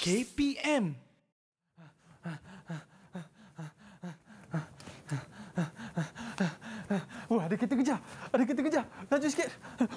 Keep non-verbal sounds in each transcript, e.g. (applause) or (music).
KPM. Ada kereta kejar. Ada kereta kejar. Laju sikit.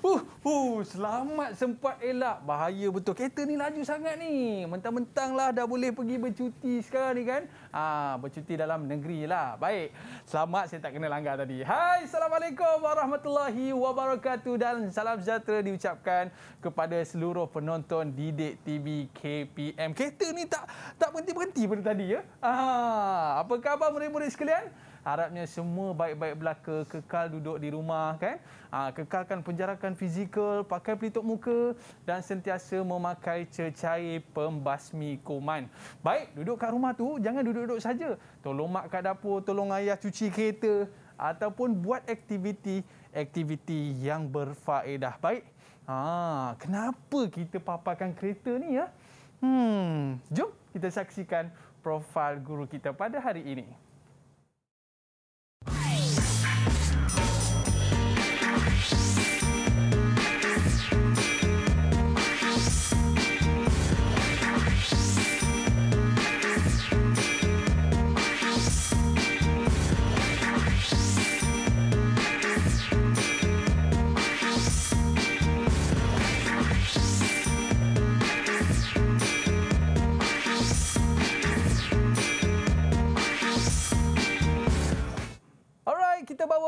Uh, uh, selamat sempat elak. Bahaya betul. Kereta ni laju sangat ni. Mentang-mentang lah dah boleh pergi bercuti sekarang ni kan. Ah, bercuti dalam negeri lah. Baik. Selamat saya tak kena langgar tadi. Hai, Assalamualaikum warahmatullahi wabarakatuh. Dan salam sejahtera diucapkan kepada seluruh penonton Didik TV KPM. Kereta ni tak tak berhenti-berhenti pada tadi ya. Ah, apa khabar murid-murid sekalian? Harapnya semua baik-baik belaka, kekal duduk di rumah kan. Ha, kekalkan penjarakan fizikal, pakai pelitup muka dan sentiasa memakai cecair pembasmi kuman. Baik, duduk kat rumah tu jangan duduk-duduk saja. Tolong mak kat dapur, tolong ayah cuci kereta ataupun buat aktiviti-aktiviti yang berfaedah. Baik. Ha, kenapa kita paparkan kereta ni ya? Hmm, jom kita saksikan profil guru kita pada hari ini.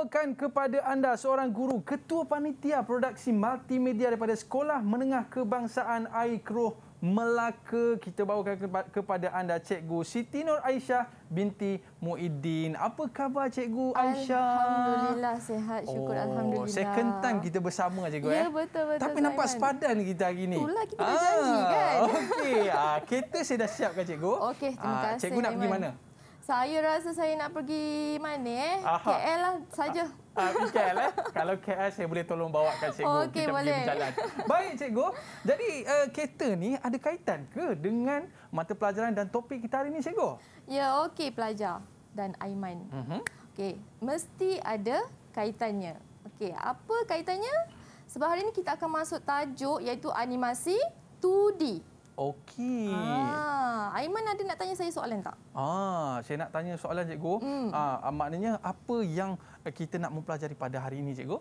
Bawakan kepada anda seorang guru ketua panitia produksi multimedia daripada Sekolah Menengah Kebangsaan Aikroh Melaka. Kita bawakan kepada anda Cikgu Siti Nur Aisyah binti Muiddin. Apa khabar Cikgu Aisyah? Alhamdulillah sihat. Syukur oh, Alhamdulillah. Second time kita bersama Cikgu. Ya, eh? betul, betul. Tapi nampak sepadan kita hari ini. Itulah kita ah, janji kan. Okey. Ah, kereta saya dah siapkan Cikgu. Okey, terima ah, kasih. Cikgu nak pergi mana? Saya rasa saya nak pergi mana eh? Aha. KL lah saja. Ah, uh, KL eh. (laughs) Kalau KL saya boleh tolong bawakan cikgu okay, kita boleh. pergi berjalan. Baik cikgu. Jadi uh, kereta ni ada kaitan ke dengan mata pelajaran dan topik kita hari ini cikgu? Ya, okey pelajar dan Aiman. Uh-huh. Okey, mesti ada kaitannya. Okey, apa kaitannya? Sebab hari ini kita akan masuk tajuk iaitu animasi 2D. Okey. Ah, Aiman ada nak tanya saya soalan tak? Ah, saya nak tanya soalan cikgu. Hmm. Ah, maknanya apa yang kita nak mempelajari pada hari ini cikgu?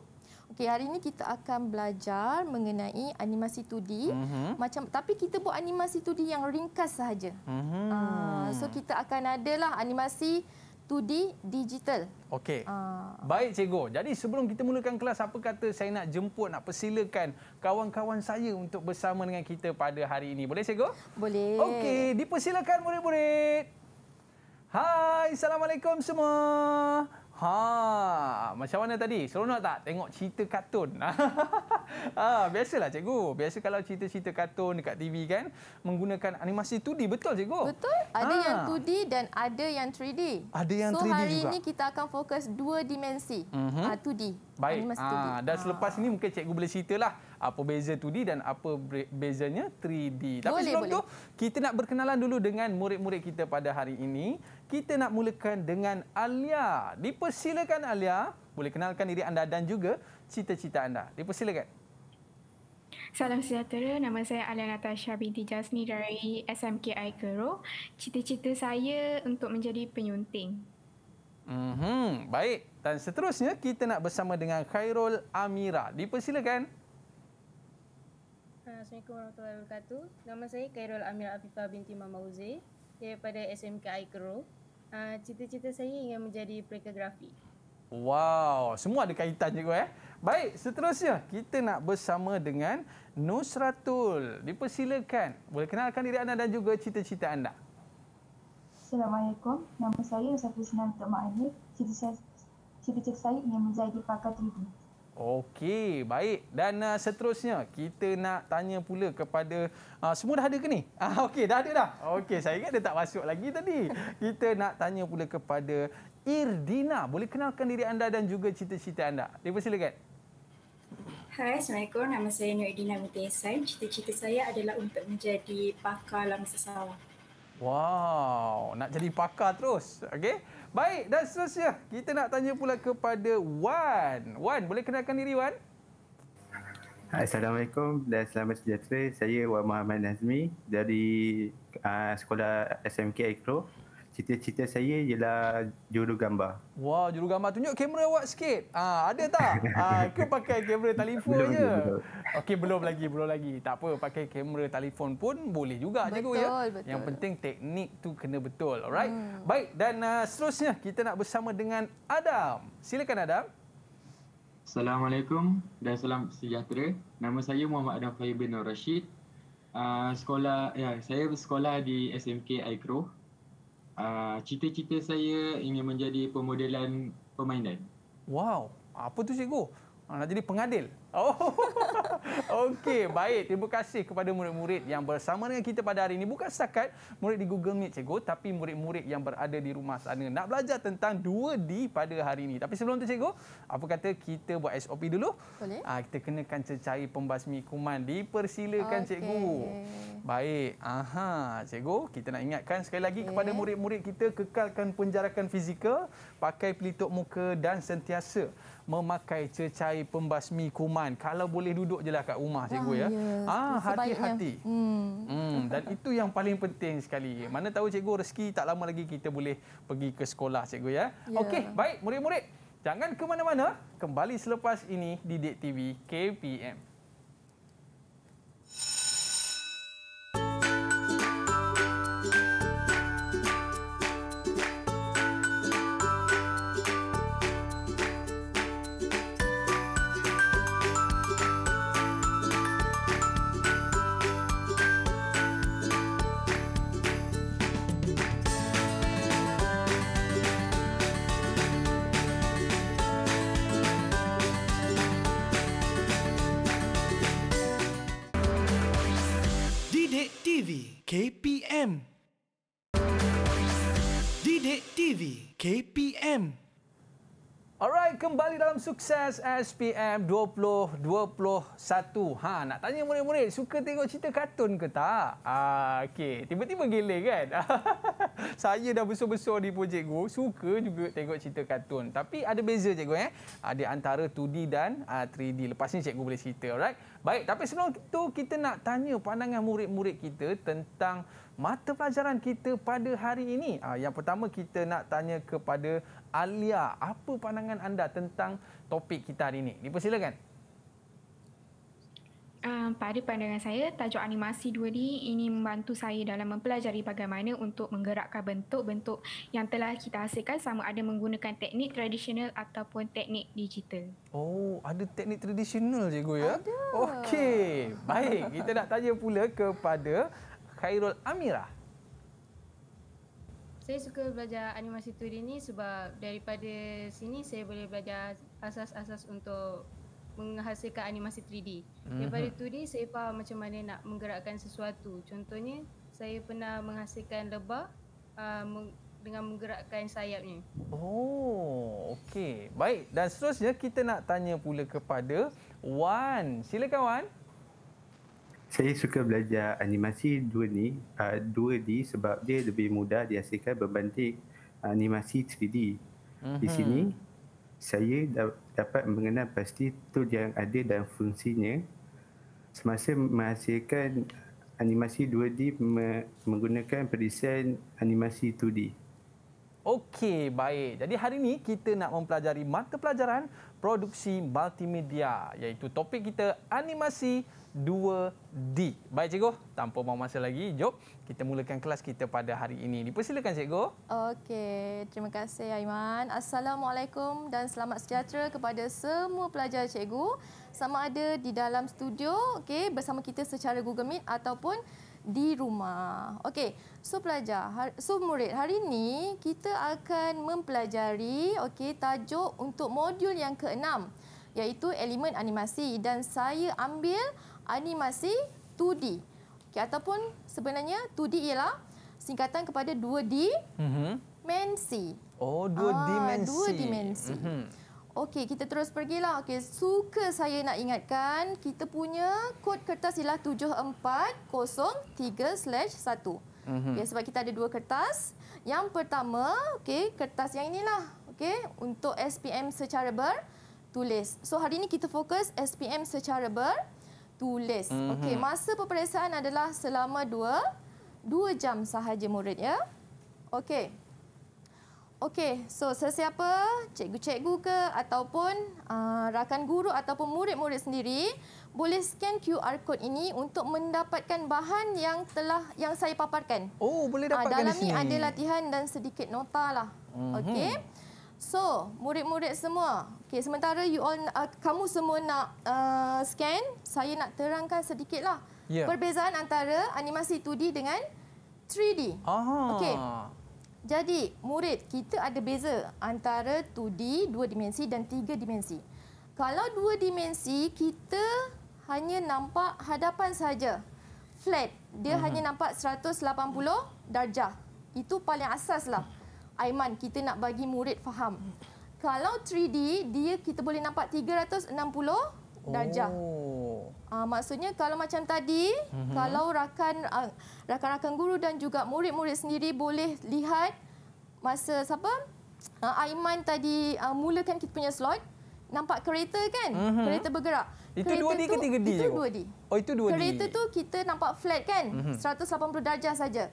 Okey, hari ini kita akan belajar mengenai animasi 2D. Mm-hmm. Macam tapi kita buat animasi 2D yang ringkas sahaja. Mm-hmm. Ah, so kita akan adalah animasi 2D digital. Okey. Uh. Baik cikgu. Jadi sebelum kita mulakan kelas apa kata saya nak jemput nak persilakan kawan-kawan saya untuk bersama dengan kita pada hari ini. Boleh cikgu? Boleh. Okey, dipersilakan murid-murid. Hai, Assalamualaikum semua. Ha, macam mana tadi? Seronok tak tengok cerita kartun? (laughs) ha, biasalah cikgu. Biasa kalau cerita-cerita kartun dekat TV kan menggunakan animasi 2D. Betul cikgu? Betul. Ada ha. yang 2D dan ada yang 3D. Ada yang so, 3D juga. So hari ini kita akan fokus dua dimensi. Uh-huh. Uh, 2D. Baik. Ah, dan selepas ini mungkin cikgu boleh ceritalah apa beza 2D dan apa bezanya 3D. Tapi boleh, sebelum boleh. tu kita nak berkenalan dulu dengan murid-murid kita pada hari ini. Kita nak mulakan dengan Alia. Dipersilakan Alia, boleh kenalkan diri anda dan juga cita-cita anda. Dipersilakan. Salam sejahtera, nama saya Alia Natasha binti Jasni dari SMKI Kero. Cita-cita saya untuk menjadi penyunting. Mm-hmm. Baik. Dan seterusnya kita nak bersama dengan Khairul Amira. Dipersilakan. Assalamualaikum warahmatullahi wabarakatuh. Nama saya Khairul Amira Afifah binti Mama Uze daripada SMK Aikro. Ah, cita-cita saya ingin menjadi prekografi. Wow, semua ada kaitan juga eh. Baik, seterusnya kita nak bersama dengan Nusratul. Dipersilakan. Boleh kenalkan diri anda dan juga cita-cita anda. Assalamualaikum. Nama saya Safi Sinan Tok Mak. Cita-cita saya ingin menjadi pakar 3D. Okey, baik. Dan uh, seterusnya kita nak tanya pula kepada uh, semua dah ada ke ni? (laughs) Ah okey, dah ada dah. Okey, saya ingat dia tak masuk lagi tadi. Kita nak tanya pula kepada Irdina. Boleh kenalkan diri anda dan juga cita-cita anda. Dipersilakan. Hai, Assalamualaikum. Nama saya Nur Irdina Binti Cita-cita saya adalah untuk menjadi pakar langsir sawah. Wow, nak jadi pakar terus. Okey. Baik, dan seterusnya kita nak tanya pula kepada Wan. Wan, boleh kenalkan diri Wan? Assalamualaikum dan selamat sejahtera. Saya Wan Muhammad Nazmi dari uh, sekolah SMK Agro. Cita-cita saya ialah juru gambar. Wah, juru gambar tunjuk kamera awak sikit. Ah, ada tak? Ah, ke pakai kamera telefon Belum, je? belum. Okey, belum lagi, belum lagi. Tak apa, pakai kamera telefon pun boleh juga Betul, cikgu ya. betul. Yang penting teknik tu kena betul. Alright. Hmm. Baik, dan uh, seterusnya kita nak bersama dengan Adam. Silakan Adam. Assalamualaikum dan salam sejahtera. Nama saya Muhammad Adam Fahir bin Rashid. Uh, sekolah ya saya bersekolah di SMK Aikro. Uh, cita-cita saya ingin menjadi pemodelan permainan. Wow, apa tu cikgu? Ah, Nak jadi pengadil. Oh, (laughs) okey, baik. Terima kasih kepada murid-murid yang bersama dengan kita pada hari ini. Bukan setakat murid di Google Meet, cikgu, tapi murid-murid yang berada di rumah sana. Nak belajar tentang 2D pada hari ini. Tapi sebelum tu, cikgu, apa kata kita buat SOP dulu? Boleh. Ah, kita kenakan cecair pembasmi kuman. Dipersilakan, Okey. cikgu. Baik. Aha, cikgu, kita nak ingatkan sekali lagi Okey. kepada murid-murid kita kekalkan penjarakan fizikal, pakai pelitup muka dan sentiasa memakai cecair pembasmi kuman. Kalau boleh duduk je lah kat rumah, cikgu ya. ya. Ah, hati-hati. Hmm. Hmm, dan (laughs) itu yang paling penting sekali. Mana tahu cikgu rezeki tak lama lagi kita boleh pergi ke sekolah cikgu ya. Ya. Okey, baik murid-murid. Jangan ke mana-mana. Kembali selepas ini di Dek TV KPM. KPM Alright, kembali dalam sukses SPM 2021. Ha, nak tanya murid-murid, suka tengok cerita kartun ke tak? Ah, okey, tiba-tiba gila kan? (laughs) Saya dah besar-besar di projek Go, suka juga tengok cerita kartun. Tapi ada beza cikgu eh. Ada antara 2D dan uh, 3D. Lepas ni cikgu boleh cerita, alright? Baik, tapi sebelum itu kita nak tanya pandangan murid-murid kita tentang mata pelajaran kita pada hari ini. Ah, yang pertama kita nak tanya kepada Alia, apa pandangan anda tentang topik kita hari ini? Dipersilakan. Uh, pada pandangan saya, tajuk animasi 2D ini membantu saya dalam mempelajari bagaimana untuk menggerakkan bentuk-bentuk yang telah kita hasilkan sama ada menggunakan teknik tradisional ataupun teknik digital. Oh, ada teknik tradisional cikgu ya? Ada. Okey. Baik, kita nak tanya pula kepada Khairul Amirah. Saya suka belajar animasi 2D ni sebab daripada sini saya boleh belajar asas-asas untuk menghasilkan animasi 3D. Daripada 2D saya faham macam mana nak menggerakkan sesuatu. Contohnya saya pernah menghasilkan lebah uh, dengan menggerakkan sayapnya. Oh, okey. Baik, dan seterusnya kita nak tanya pula kepada Wan. Silakan Wan. Saya suka belajar animasi 2D, uh, 2D sebab dia lebih mudah dihasilkan berbanding animasi 3D. Mhm. Di sini saya da- dapat mengenal pasti tool yang ada dan fungsinya semasa menghasilkan animasi 2D me- menggunakan perisan animasi 2D. Okey, baik. Jadi hari ini kita nak mempelajari mata pelajaran produksi multimedia iaitu topik kita animasi 2D. Baik cikgu, tanpa buang masa lagi, jom kita mulakan kelas kita pada hari ini. Dipersilakan cikgu. Okey, terima kasih Aiman. Assalamualaikum dan selamat sejahtera kepada semua pelajar cikgu. Sama ada di dalam studio, okey, bersama kita secara Google Meet ataupun di rumah. Okey, so pelajar, so murid, hari ini kita akan mempelajari okey tajuk untuk modul yang keenam iaitu elemen animasi dan saya ambil animasi 2D. Okey, ataupun sebenarnya 2D ialah singkatan kepada 2D Mhm. dimensi. Oh, dua Ah, dimensi. dua dimensi. Mhm. Okey, kita terus pergilah. Okey, suka saya nak ingatkan kita punya kod kertas ialah 7403/1. Mhm. Okey, sebab kita ada dua kertas. Yang pertama, okey, kertas yang inilah. Okey, untuk SPM secara bertulis. So hari ini kita fokus SPM secara tulis. Mhm. Okey, masa peperiksaan adalah selama dua dua jam sahaja murid ya. Okey. Okey, so sesiapa cikgu-cikgu ke ataupun uh, rakan guru ataupun murid-murid sendiri boleh scan QR code ini untuk mendapatkan bahan yang telah yang saya paparkan. Oh, boleh Ah, dapatkan dalam di sini. ni ada latihan dan sedikit nota lah. Mhm. Okey. So, murid-murid semua. Okey, sementara you all uh, kamu semua nak uh, scan, saya nak terangkan sedikitlah Ya. perbezaan antara animasi 2D dengan 3D. Aha. Okey. Jadi, murid, kita ada beza antara 2D, dua dimensi dan tiga dimensi. Kalau dua dimensi, kita hanya nampak hadapan saja. Flat. Dia Mhm. hanya nampak 180 darjah. Itu paling asas lah. Aiman, kita nak bagi murid faham. Kalau 3D, dia kita boleh nampak 360 darjah. Oh. Uh, maksudnya kalau macam tadi, Mhm. mm-hmm. kalau rakan uh, rakan-rakan guru dan juga murid-murid sendiri boleh lihat masa siapa? Uh, Aiman tadi uh, mulakan kita punya slot, nampak kereta kan? Mhm. Mm-hmm. Kereta bergerak. Itu kereta 2D ke 3D, Itu cikgu? 2D. Oh, itu 2D. Kereta tu kita nampak flat kan? Mhm. Mm-hmm. 180 darjah saja.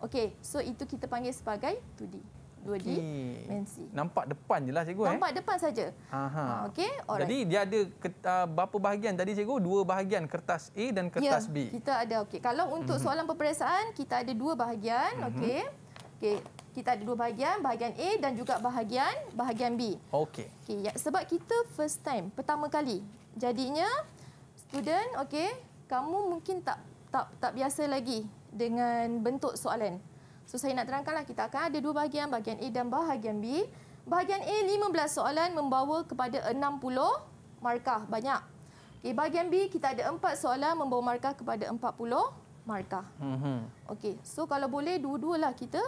Okey, so itu kita panggil sebagai 2D. 2D Okey. dimensi. Nampak depan je lah cikgu eh. Nampak depan saja. Aha. Ah, okey, alright. Jadi dia ada uh, berapa bahagian tadi cikgu? Dua bahagian kertas A dan kertas ya, B. kita ada okey. Kalau untuk Mhm. soalan peperiksaan kita ada dua bahagian, Mhm. okey. Okey, kita ada dua bahagian, bahagian A dan juga bahagian bahagian B. Okey. Okey, ya, sebab kita first time, pertama kali. Jadinya student, okey, kamu mungkin tak tak tak biasa lagi dengan bentuk soalan. So saya nak terangkanlah kita akan ada dua bahagian, bahagian A dan bahagian B. Bahagian A 15 soalan membawa kepada 60 markah, banyak. Okey, bahagian B kita ada 4 soalan membawa markah kepada 40 markah. Mhm. Okey, so kalau boleh dua-dualah kita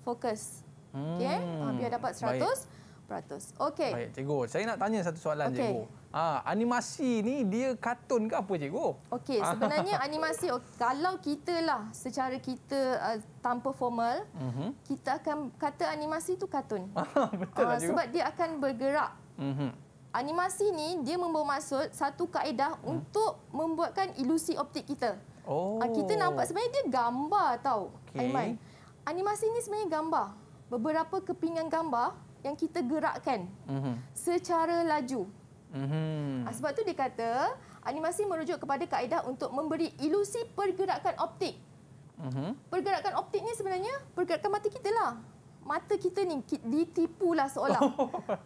fokus. Okey, Hmm, biar dapat 100 peratus. Okey. Baik, cikgu. Saya nak tanya satu soalan Okey. cikgu. Ah, animasi ni dia kartun ke apa cikgu? Okey, sebenarnya animasi kalau kita lah secara kita uh, tanpa formal, Mhm. kita akan kata animasi itu kartun. (laughs) Betul lah Ah, cikgu. sebab dia akan bergerak. Mhm. Animasi ni dia membawa maksud satu kaedah hmm. untuk membuatkan ilusi optik kita. Oh. Ah, kita nampak sebenarnya dia gambar tau. Aiman. Animasi ni sebenarnya gambar. Beberapa kepingan gambar yang kita gerakkan Mhm. secara laju. Mhm. Ha, sebab tu dia kata animasi merujuk kepada kaedah untuk memberi ilusi pergerakan optik. Mhm. Pergerakan optik ni sebenarnya pergerakan mata kita lah. Mata kita ni ki- ditipulah seolah. (laughs)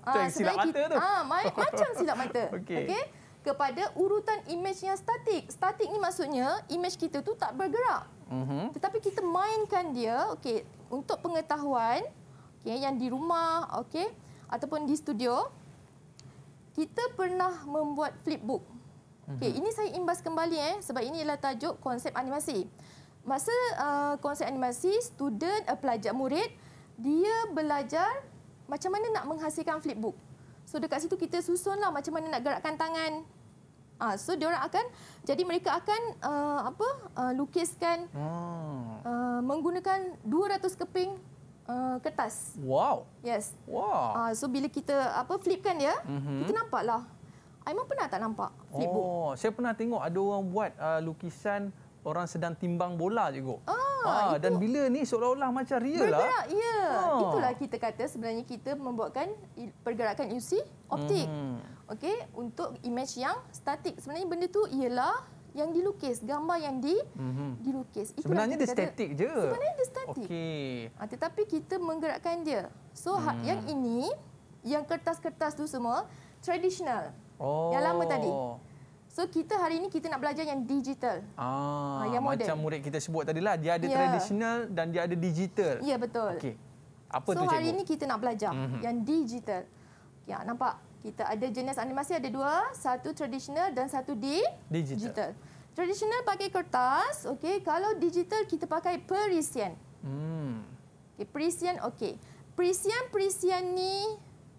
Oh, silap mata kita, tu. Ah, ma- macam silap mata. (laughs) Okey. Okey. Kepada urutan imej yang statik. Statik ni maksudnya imej kita tu tak bergerak. Mhm. Tetapi kita mainkan dia okey untuk pengetahuan okey yang di rumah okey ataupun di studio kita pernah membuat flipbook. Okey, ini saya imbas kembali eh sebab ini adalah tajuk konsep animasi. Masa uh, konsep animasi student uh, pelajar murid dia belajar macam mana nak menghasilkan flipbook. So dekat situ kita susunlah macam mana nak gerakkan tangan. Ah, so diorang akan jadi mereka akan uh, apa uh, lukiskan Hmm. uh, menggunakan 200 keping uh, kertas. Wow. Yes. Wow. Ah, so bila kita apa flipkan dia, Mhm. kita nampaklah. Aiman pernah tak nampak flipbook? Oh, saya pernah tengok ada orang buat uh, lukisan orang sedang timbang bola cikgu. Ah, dan bila ni seolah-olah macam real lah. Bergerak, ya. Ah. Itulah kita kata sebenarnya kita membuatkan pergerakan ilusi optik. Mhm. Okey, untuk image yang statik. Sebenarnya benda tu ialah yang dilukis, gambar yang di Mhm. dilukis. Itulah Sebenarnya dia statik je. Sebenarnya dia statik. Okey. Ha, tetapi kita menggerakkan dia. So hmm. yang ini, yang kertas-kertas tu semua tradisional. Oh. Yang lama tadi. So kita hari ini kita nak belajar yang digital. Ah, Ah, yang moden. macam murid kita sebut tadi lah, dia ada Ya. tradisional dan dia ada digital. Ya betul. Okey. Apa so tu cikgu? hari ini kita nak belajar Mhm. yang digital. Ya, nampak? Kita ada jenis animasi ada dua, satu tradisional dan satu di Digital. digital. Tradisional pakai kertas, okey. Kalau digital kita pakai perisian. Hmm. Okay, perisian okey. Perisian-perisian ni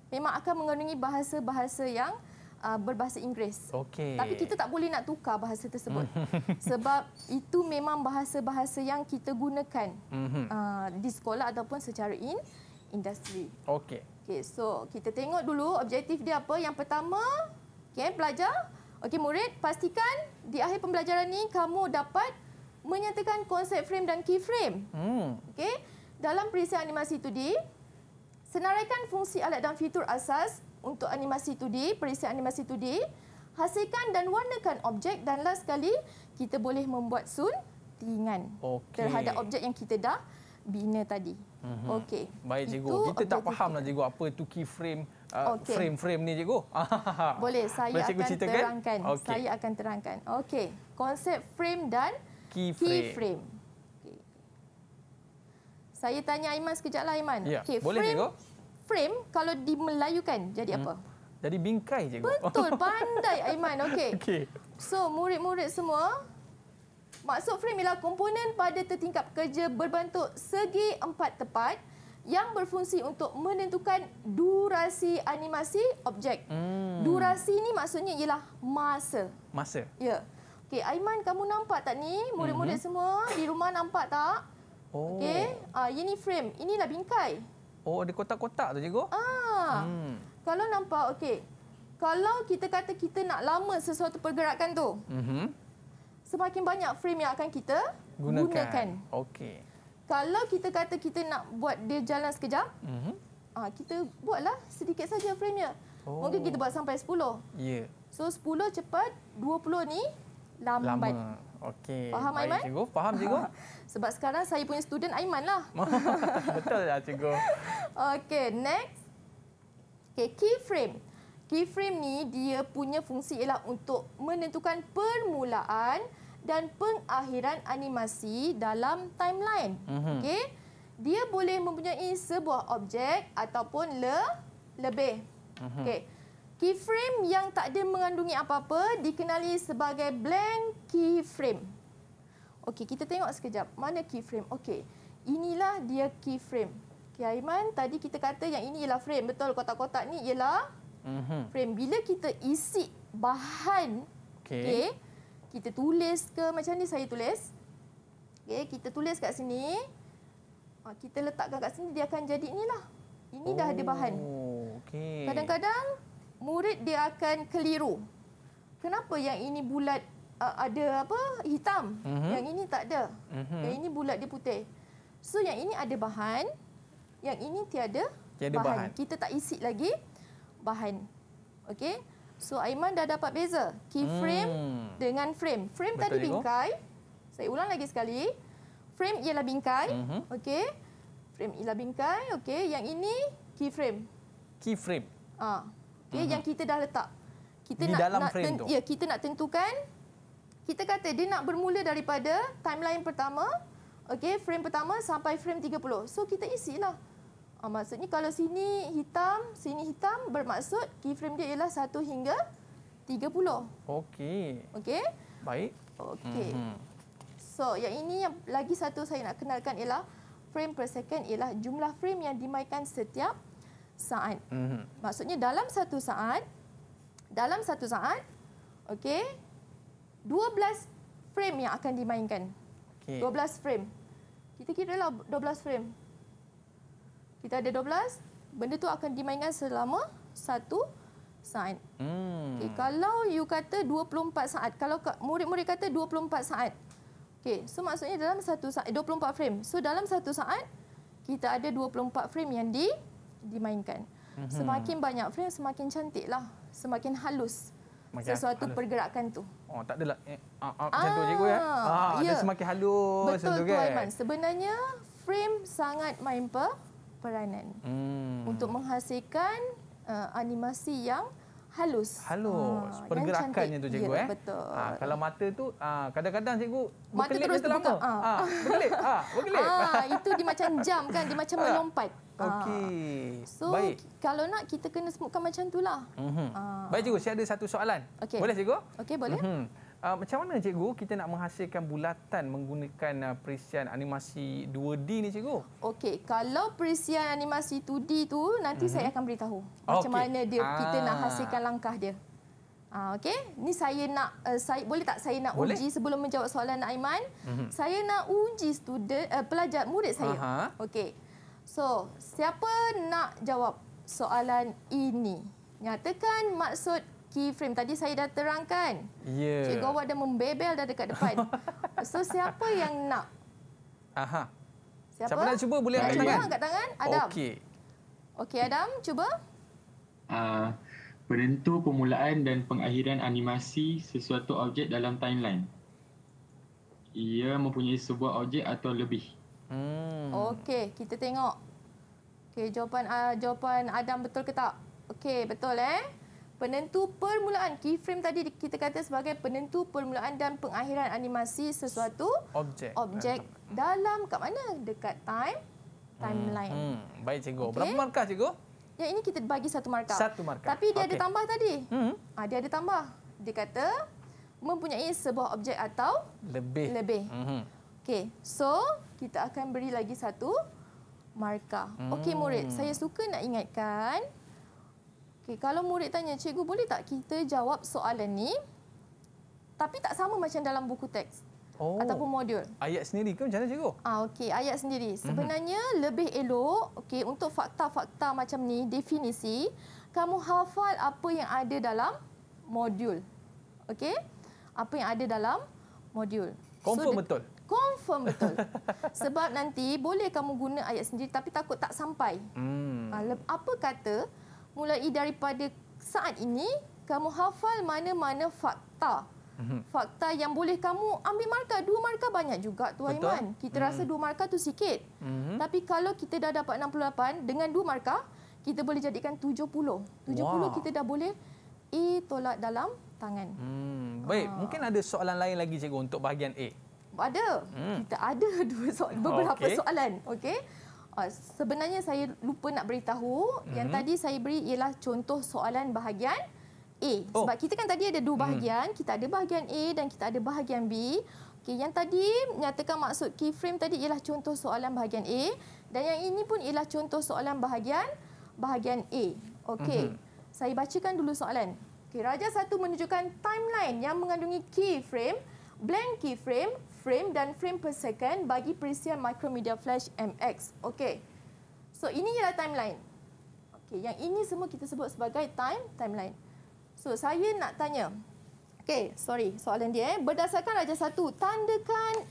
memang akan mengandungi bahasa-bahasa yang uh, berbahasa Inggeris. Okey. Tapi kita tak boleh nak tukar bahasa tersebut. (laughs) Sebab itu memang bahasa-bahasa yang kita gunakan Mhm. uh, di sekolah ataupun secara in industri. Okey. Okey, so kita tengok dulu objektif dia apa. Yang pertama, okey, pelajar Okey murid, pastikan di akhir pembelajaran ni kamu dapat menyatakan konsep frame dan keyframe. Hmm. Okey. Dalam perisian animasi 2D, senaraikan fungsi alat dan fitur asas untuk animasi 2D, perisian animasi 2D, hasilkan dan warnakan objek dan last sekali kita boleh membuat suntingan Okey. terhadap objek yang kita dah bina tadi. Mhm. Okey. Baik cikgu. Itu Kita tak objektif faham lah kita. cikgu apa itu keyframe uh, Okey. frame-frame ni cikgu. (laughs) Boleh, saya Boleh cikgu akan ceritakan? terangkan. Okey. Saya akan terangkan. Okey, konsep frame dan Keyframe. keyframe. Okey. Saya tanya Aiman sekejap lah Aiman. Ya, Okey, boleh, frame, cikgu. Frame kalau dimelayukan jadi Hmm. apa? Jadi bingkai cikgu. Betul, (laughs) pandai Aiman. Okey. Okey. So, murid-murid semua, maksud frame ialah komponen pada tertingkap kerja berbentuk segi empat tepat yang berfungsi untuk menentukan durasi animasi objek. Hmm. Durasi ni maksudnya ialah masa. Masa. Ya. Okey, Aiman kamu nampak tak ni? Murid-murid Mhm. semua di rumah nampak tak? Oh. Okey. Ah, ini frame. Inilah bingkai. Oh, ada kotak-kotak tu cikgu. Ah. Hmm. Kalau nampak, okey. Kalau kita kata kita nak lama sesuatu pergerakan tu, Mhm. Semakin banyak frame yang akan kita Gunakan. gunakan. Okey. Kalau kita kata kita nak buat dia jalan sekejap, Mhm. ah, kita buatlah sedikit saja frame-nya. Oh. Mungkin kita buat sampai 10. Ya. So 10 cepat, 20 ni lambat. Lama. Okey. Faham, Baik, Aiman? cikgu. Faham cikgu? (laughs) Sebab sekarang saya punya student Aiman lah. (laughs) Betul lah cikgu. Okey, next. Okey, keyframe. Keyframe ni dia punya fungsi ialah untuk menentukan permulaan dan pengakhiran animasi dalam timeline. Mhm. Okey. Dia boleh mempunyai sebuah objek ataupun le lebih. Mhm. Okey. Keyframe yang tak ada mengandungi apa-apa dikenali sebagai blank keyframe. Okey, kita tengok sekejap. Mana keyframe? Okey. Inilah dia keyframe. Okey, Aiman, tadi kita kata yang ini ialah frame. Betul, kotak-kotak ni ialah Mhm. frame. Bila kita isi bahan, Okey. okey, kita tulis ke macam ni saya tulis. Okey, kita tulis kat sini. Ah, Kita letakkan kat sini, dia akan jadi inilah. Ini dah ada bahan. Oh, okey. Kadang-kadang murid dia akan keliru. Kenapa yang ini bulat uh, ada apa hitam, Mhm. yang ini tak ada. Mhm. Yang ini bulat dia putih. So yang ini ada bahan, yang ini tiada, Tiada bahan. Kita tak isi lagi bahan. Okey? So Aiman dah dapat beza keyframe Hmm. dengan frame. Frame Betul, tadi cikgu. bingkai. Saya ulang lagi sekali. Frame ialah bingkai. Mhm. Okey? Frame ialah bingkai. Okey, yang ini keyframe. Keyframe. Ah, okay, Mhm. yang kita dah letak. Kita Di nak, dalam nak frame tu? Ya, kita nak tentukan. Kita kata dia nak bermula daripada timeline pertama, okey, frame pertama sampai frame 30. So kita isilah. Ah, maksudnya kalau sini hitam, sini hitam, bermaksud keyframe dia ialah 1 hingga 30. Okey. Okey? Baik. Okey. Mhm. So, yang ini yang lagi satu saya nak kenalkan ialah frame per second ialah jumlah frame yang dimainkan setiap saat. Mhm. Maksudnya dalam satu saat, dalam satu saat, okey, 12 frame yang akan dimainkan. Okey. 12 frame. Kita kira lah 12 frame. Kita ada 12, benda tu akan dimainkan selama satu saat. Hmm. Okay, kalau you kata 24 saat, kalau ka- murid-murid kata 24 saat. Okey, so maksudnya dalam satu saat, eh, 24 frame. So dalam satu saat, kita ada 24 frame yang di dimainkan. Mhm. Semakin banyak frame, semakin cantik lah. Semakin halus Makin sesuatu halus. pergerakan tu. Oh, tak adalah eh, ah, ah, macam tu cikgu ya. Ah, ya. dia semakin halus Betul tu tu kan. Aiman. Sebenarnya frame sangat main per peranan Hmm. untuk menghasilkan uh, animasi yang halus. halus yang pergerakannya tu cikgu ya, eh. Betul. Ah, kalau mata tu ah, kadang-kadang cikgu Mata berkelip terus terbuka. Ah. Ah, berkelip. Ah, (laughs) berkelip. Ah, itu dia macam jam kan, dia macam melompat. Ah. Okey. So Baik. kalau nak kita kena semutkan macam itulah. Mhm. Ah. Baik cikgu, saya ada satu soalan. Okey. Boleh cikgu? Okey, boleh. Mhm. Uh, macam mana cikgu kita nak menghasilkan bulatan menggunakan uh, perisian animasi 2D ni cikgu? Okey, kalau perisian animasi 2D tu nanti Mhm. saya akan beritahu macam Okey. mana dia kita nak Ah. hasilkan langkah dia. Ah okey, ni saya nak uh, saya boleh tak saya nak Boleh. uji sebelum menjawab soalan Aiman? Mhm. Saya nak uji student uh, pelajar murid saya. Okey. So, siapa nak jawab soalan ini? Nyatakan maksud keyframe. Tadi saya dah terangkan. Ya. Cikgu awak dah membebel dah dekat depan. (laughs) so siapa yang nak? Aha. Siapa? Siapa nak cuba boleh angkat cuba tangan. angkat tangan? Adam. Okey. Okey Adam, cuba. Uh, penentu permulaan dan pengakhiran animasi sesuatu objek dalam timeline. Ia mempunyai sebuah objek atau lebih. Hmm. Okey, kita tengok. Okey, jawapan uh, jawapan Adam betul ke tak? Okey, betul eh. Penentu permulaan keyframe tadi kita kata sebagai penentu permulaan dan pengakhiran animasi sesuatu Objek. objek dalam kat mana? Dekat time timeline. Hmm. Baik cikgu. Okey. Berapa markah cikgu? Yang ini kita bagi satu markah. Satu markah. Tapi dia ada Okey. tambah tadi. Hmm. Ah, dia ada tambah. Dia kata mempunyai sebuah objek atau Lebih. lebih. Mhm. Okey, so kita akan beri lagi satu markah. Okey murid, Hmm. saya suka nak ingatkan. Okey, kalau murid tanya, cikgu boleh tak kita jawab soalan ni tapi tak sama macam dalam buku teks Oh. ataupun modul. Ayat sendiri ke macam mana cikgu? Ah okey, ayat sendiri. Mhm. Sebenarnya lebih elok okey untuk fakta-fakta macam ni definisi kamu hafal apa yang ada dalam modul. Okey? Apa yang ada dalam modul. Confirm de- betul? Confirm betul. (laughs) Sebab nanti boleh kamu guna ayat sendiri tapi takut tak sampai. Hmm. Ah, apa kata mulai daripada saat ini kamu hafal mana-mana fakta. Mhm. Fakta yang boleh kamu ambil markah. Dua markah banyak juga tu Betul. Aiman. Kita Hmm. rasa dua markah tu sikit. Mhm. Tapi kalau kita dah dapat 68 dengan dua markah, kita boleh jadikan 70. 70 Wah. kita dah boleh A tolak dalam tangan. Hmm. Baik, Ah. mungkin ada soalan lain lagi cikgu untuk bahagian A. Ada. Hmm. Kita ada (laughs) dua soalan, beberapa Okey. soalan. Okey. Uh, sebenarnya saya lupa nak beritahu Mhm. yang tadi saya beri ialah contoh soalan bahagian A. Oh. Sebab kita kan tadi ada dua Mhm. bahagian, kita ada bahagian A dan kita ada bahagian B. Okey, yang tadi menyatakan maksud keyframe tadi ialah contoh soalan bahagian A dan yang ini pun ialah contoh soalan bahagian bahagian A. Okey. Mhm. Saya bacakan dulu soalan. Okey, Raja satu menunjukkan timeline yang mengandungi keyframe, blank keyframe, frame dan frame per second bagi perisian Micromedia Flash MX. Okey. So ini ialah timeline. Okey, yang ini semua kita sebut sebagai time timeline. So saya nak tanya. Okey, sorry soalan dia eh. Berdasarkan Raja satu, tandakan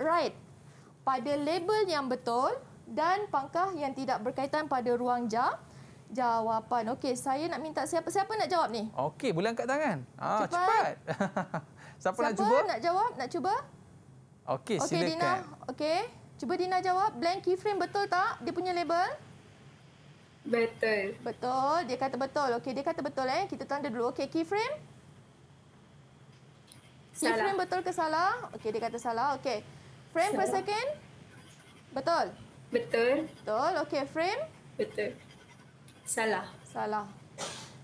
right pada label yang betul dan pangkah yang tidak berkaitan pada ruang ja jawapan. Okey, saya nak minta siapa siapa nak jawab ni? Okey, boleh angkat tangan. Ah, Cepat. cepat. (laughs) Siapa, nak cuba? nak jawab? Nak cuba? Okey, Okey silakan. Dina. Okey. Cuba Dina jawab. Blank keyframe betul tak? Dia punya label? Betul. Betul. Dia kata betul. Okey, dia kata betul eh. Kita tanda dulu. Okey, keyframe? Salah. Keyframe betul ke salah? Okey, dia kata salah. Okey. Frame per Salah. second? Betul. Betul. Betul. Okey, frame? Betul. Salah. Salah.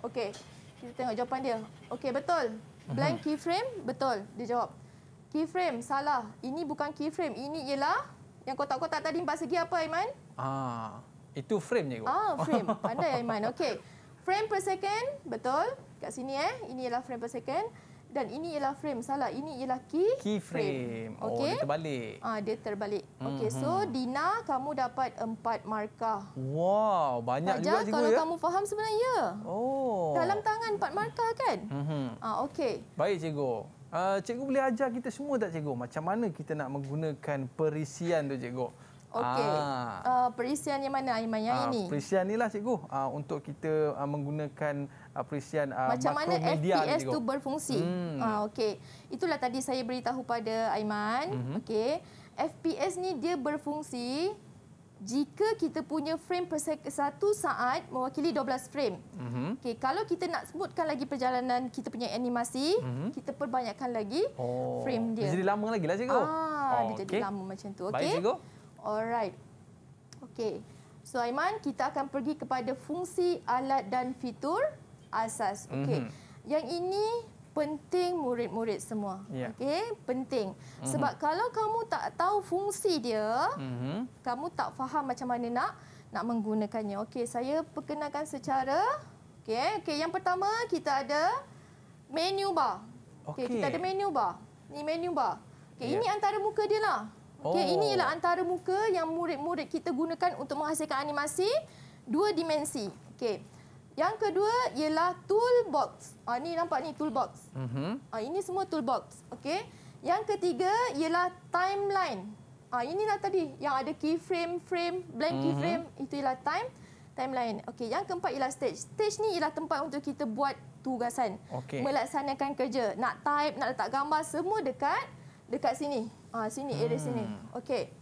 Okey. Kita tengok jawapan dia. Okey, betul. Blank keyframe? Betul. Dia jawab. Keyframe? Salah. Ini bukan keyframe. Ini ialah yang kotak-kotak tadi empat segi apa, Aiman? Ah, itu frame cikgu. Ah, frame. (laughs) Pandai Aiman. Okey. Frame per second, betul. Kat sini eh. Ini ialah frame per second. Dan ini ialah frame. Salah. Ini ialah key, Key frame. Oh, Okey. dia terbalik. Ah, dia terbalik. Okey, Mhm. so Dina kamu dapat empat markah. Wow, banyak juga Fajar, cikgu kalau ya. kamu faham sebenarnya ya. Oh. Dalam tangan empat markah kan? Mhm. Ah, okey. Baik cikgu. Uh, cikgu boleh ajar kita semua tak cikgu macam mana kita nak menggunakan perisian tu cikgu? Okey. Ah. Uh, perisian yang mana Aiman? Yang Ah, ini? Perisian ni lah cikgu uh, untuk kita uh, menggunakan uh, perisian uh, Macam mana FPS tu berfungsi. Hmm. Ah, okey. Itulah tadi saya beritahu pada Aiman. Mhm. Okey. FPS ni dia berfungsi jika kita punya frame per satu saat mewakili 12 frame. Mhm. Okey, kalau kita nak sebutkan lagi perjalanan kita punya animasi, Mhm. kita perbanyakkan lagi Oh. frame dia. Dia jadi lama lagi lah cikgu. Ah, dia Okey. jadi lama macam tu. Okey. Baik cikgu. Alright. Okey. So Aiman, kita akan pergi kepada fungsi alat dan fitur asas. Okey. Mhm. Yang ini penting murid-murid semua. Ya. Okey, penting. Sebab kalau kamu tak tahu fungsi dia, Mhm. kamu tak faham macam mana nak nak menggunakannya. Okey, saya perkenalkan secara okey. Okey, yang pertama kita ada menu bar. Okey, Okey. kita ada menu bar. Ni menu bar. Okey, Ya. ini antara muka dia lah. Okey, Oh. ini ialah antara muka yang murid-murid kita gunakan untuk menghasilkan animasi dua dimensi. Okey. Yang kedua ialah toolbox. Ah ni nampak ni toolbox. Mhm. Ah ini semua toolbox. Okey. Yang ketiga ialah timeline. Ah inilah tadi yang ada keyframe, frame, blank Mhm. keyframe itu ialah time timeline. Okey, yang keempat ialah stage. Stage ni ialah tempat untuk kita buat tugasan. Okey. Melaksanakan kerja, nak type, nak letak gambar semua dekat dekat sini. Ah sini area Hmm. sini. Okey.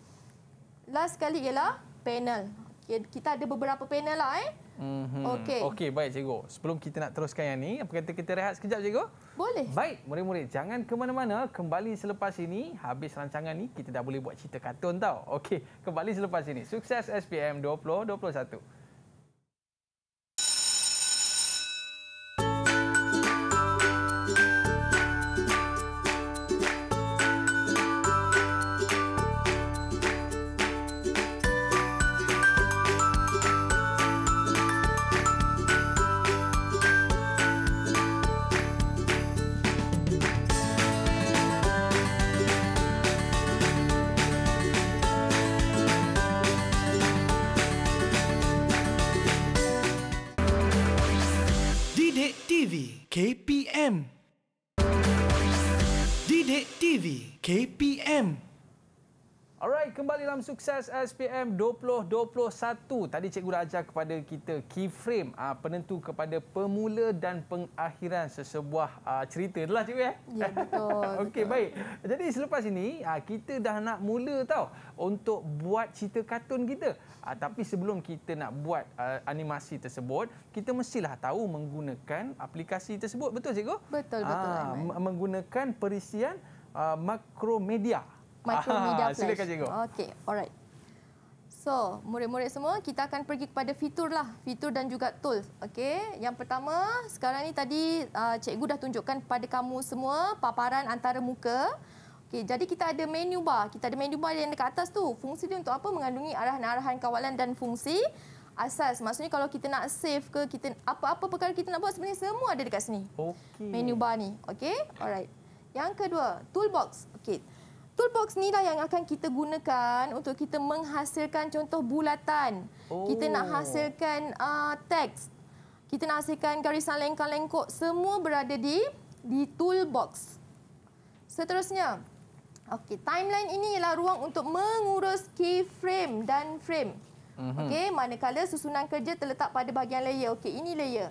Last sekali ialah panel. Okay, kita ada beberapa panel lah eh. Mhm. Okey. Okey, baik cikgu. Sebelum kita nak teruskan yang ni, apa kata kita rehat sekejap cikgu? Boleh. Baik, murid-murid, jangan ke mana-mana. Kembali selepas ini, habis rancangan ni, kita dah boleh buat cerita kartun tau. Okey, kembali selepas ini. Sukses SPM 2021. KPM Alright, kembali dalam sukses SPM 2021. Tadi cikgu dah ajar kepada kita keyframe, uh, penentu kepada pemula dan pengakhiran sesebuah uh, cerita. Itulah cikgu ya? Ya, betul, (laughs) Okey, baik. Jadi selepas ini, uh, kita dah nak mula tau untuk buat cerita kartun kita. Uh, tapi sebelum kita nak buat uh, animasi tersebut, kita mestilah tahu menggunakan aplikasi tersebut. Betul cikgu? Betul, betul, Ah, m- menggunakan perisian uh, makromedia. Micromedia Ah, Flash. Silakan cikgu. Okey, alright. So, murid-murid semua, kita akan pergi kepada fitur lah. Fitur dan juga tools. Okey, yang pertama, sekarang ni tadi uh, cikgu dah tunjukkan kepada kamu semua paparan antara muka. Okey, jadi kita ada menu bar. Kita ada menu bar yang dekat atas tu. Fungsi dia untuk apa? Mengandungi arahan-arahan kawalan dan fungsi asas. Maksudnya kalau kita nak save ke, kita apa-apa perkara kita nak buat sebenarnya semua ada dekat sini Okey. menu bar ni. Okey? Alright. Yang kedua, toolbox. Okey. Toolbox ni lah yang akan kita gunakan untuk kita menghasilkan contoh bulatan. Oh. Kita nak hasilkan uh, teks. Kita nak hasilkan garisan lengkang-lengkok. Semua berada di di toolbox. Seterusnya, okey, timeline ini ialah ruang untuk mengurus keyframe dan frame. Mm-hmm. Okey, manakala susunan kerja terletak pada bahagian layer. Okey, ini layer.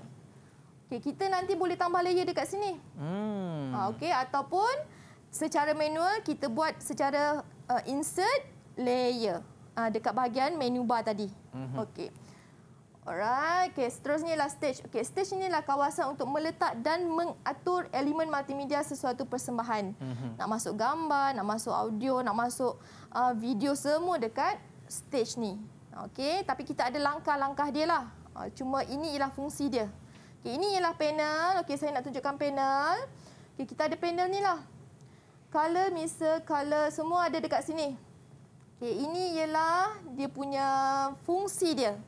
Okey, kita nanti boleh tambah layer dekat sini. Hmm. Ha, okey ataupun secara manual kita buat secara uh, insert layer uh, dekat bahagian menu bar tadi. Mm-hmm. Okey. Alright, okay, seterusnya ialah stage. Okay, stage ini adalah kawasan untuk meletak dan mengatur elemen multimedia sesuatu persembahan. Mm-hmm. Nak masuk gambar, nak masuk audio, nak masuk uh, video semua dekat stage ni. Okey, tapi kita ada langkah-langkah dia lah. Uh, cuma ini ialah fungsi dia. Okay, ini ialah panel. Okey, saya nak tunjukkan panel. Okay, kita ada panel ni lah. Color, mixer, color, semua ada dekat sini. Okay, ini ialah dia punya fungsi dia.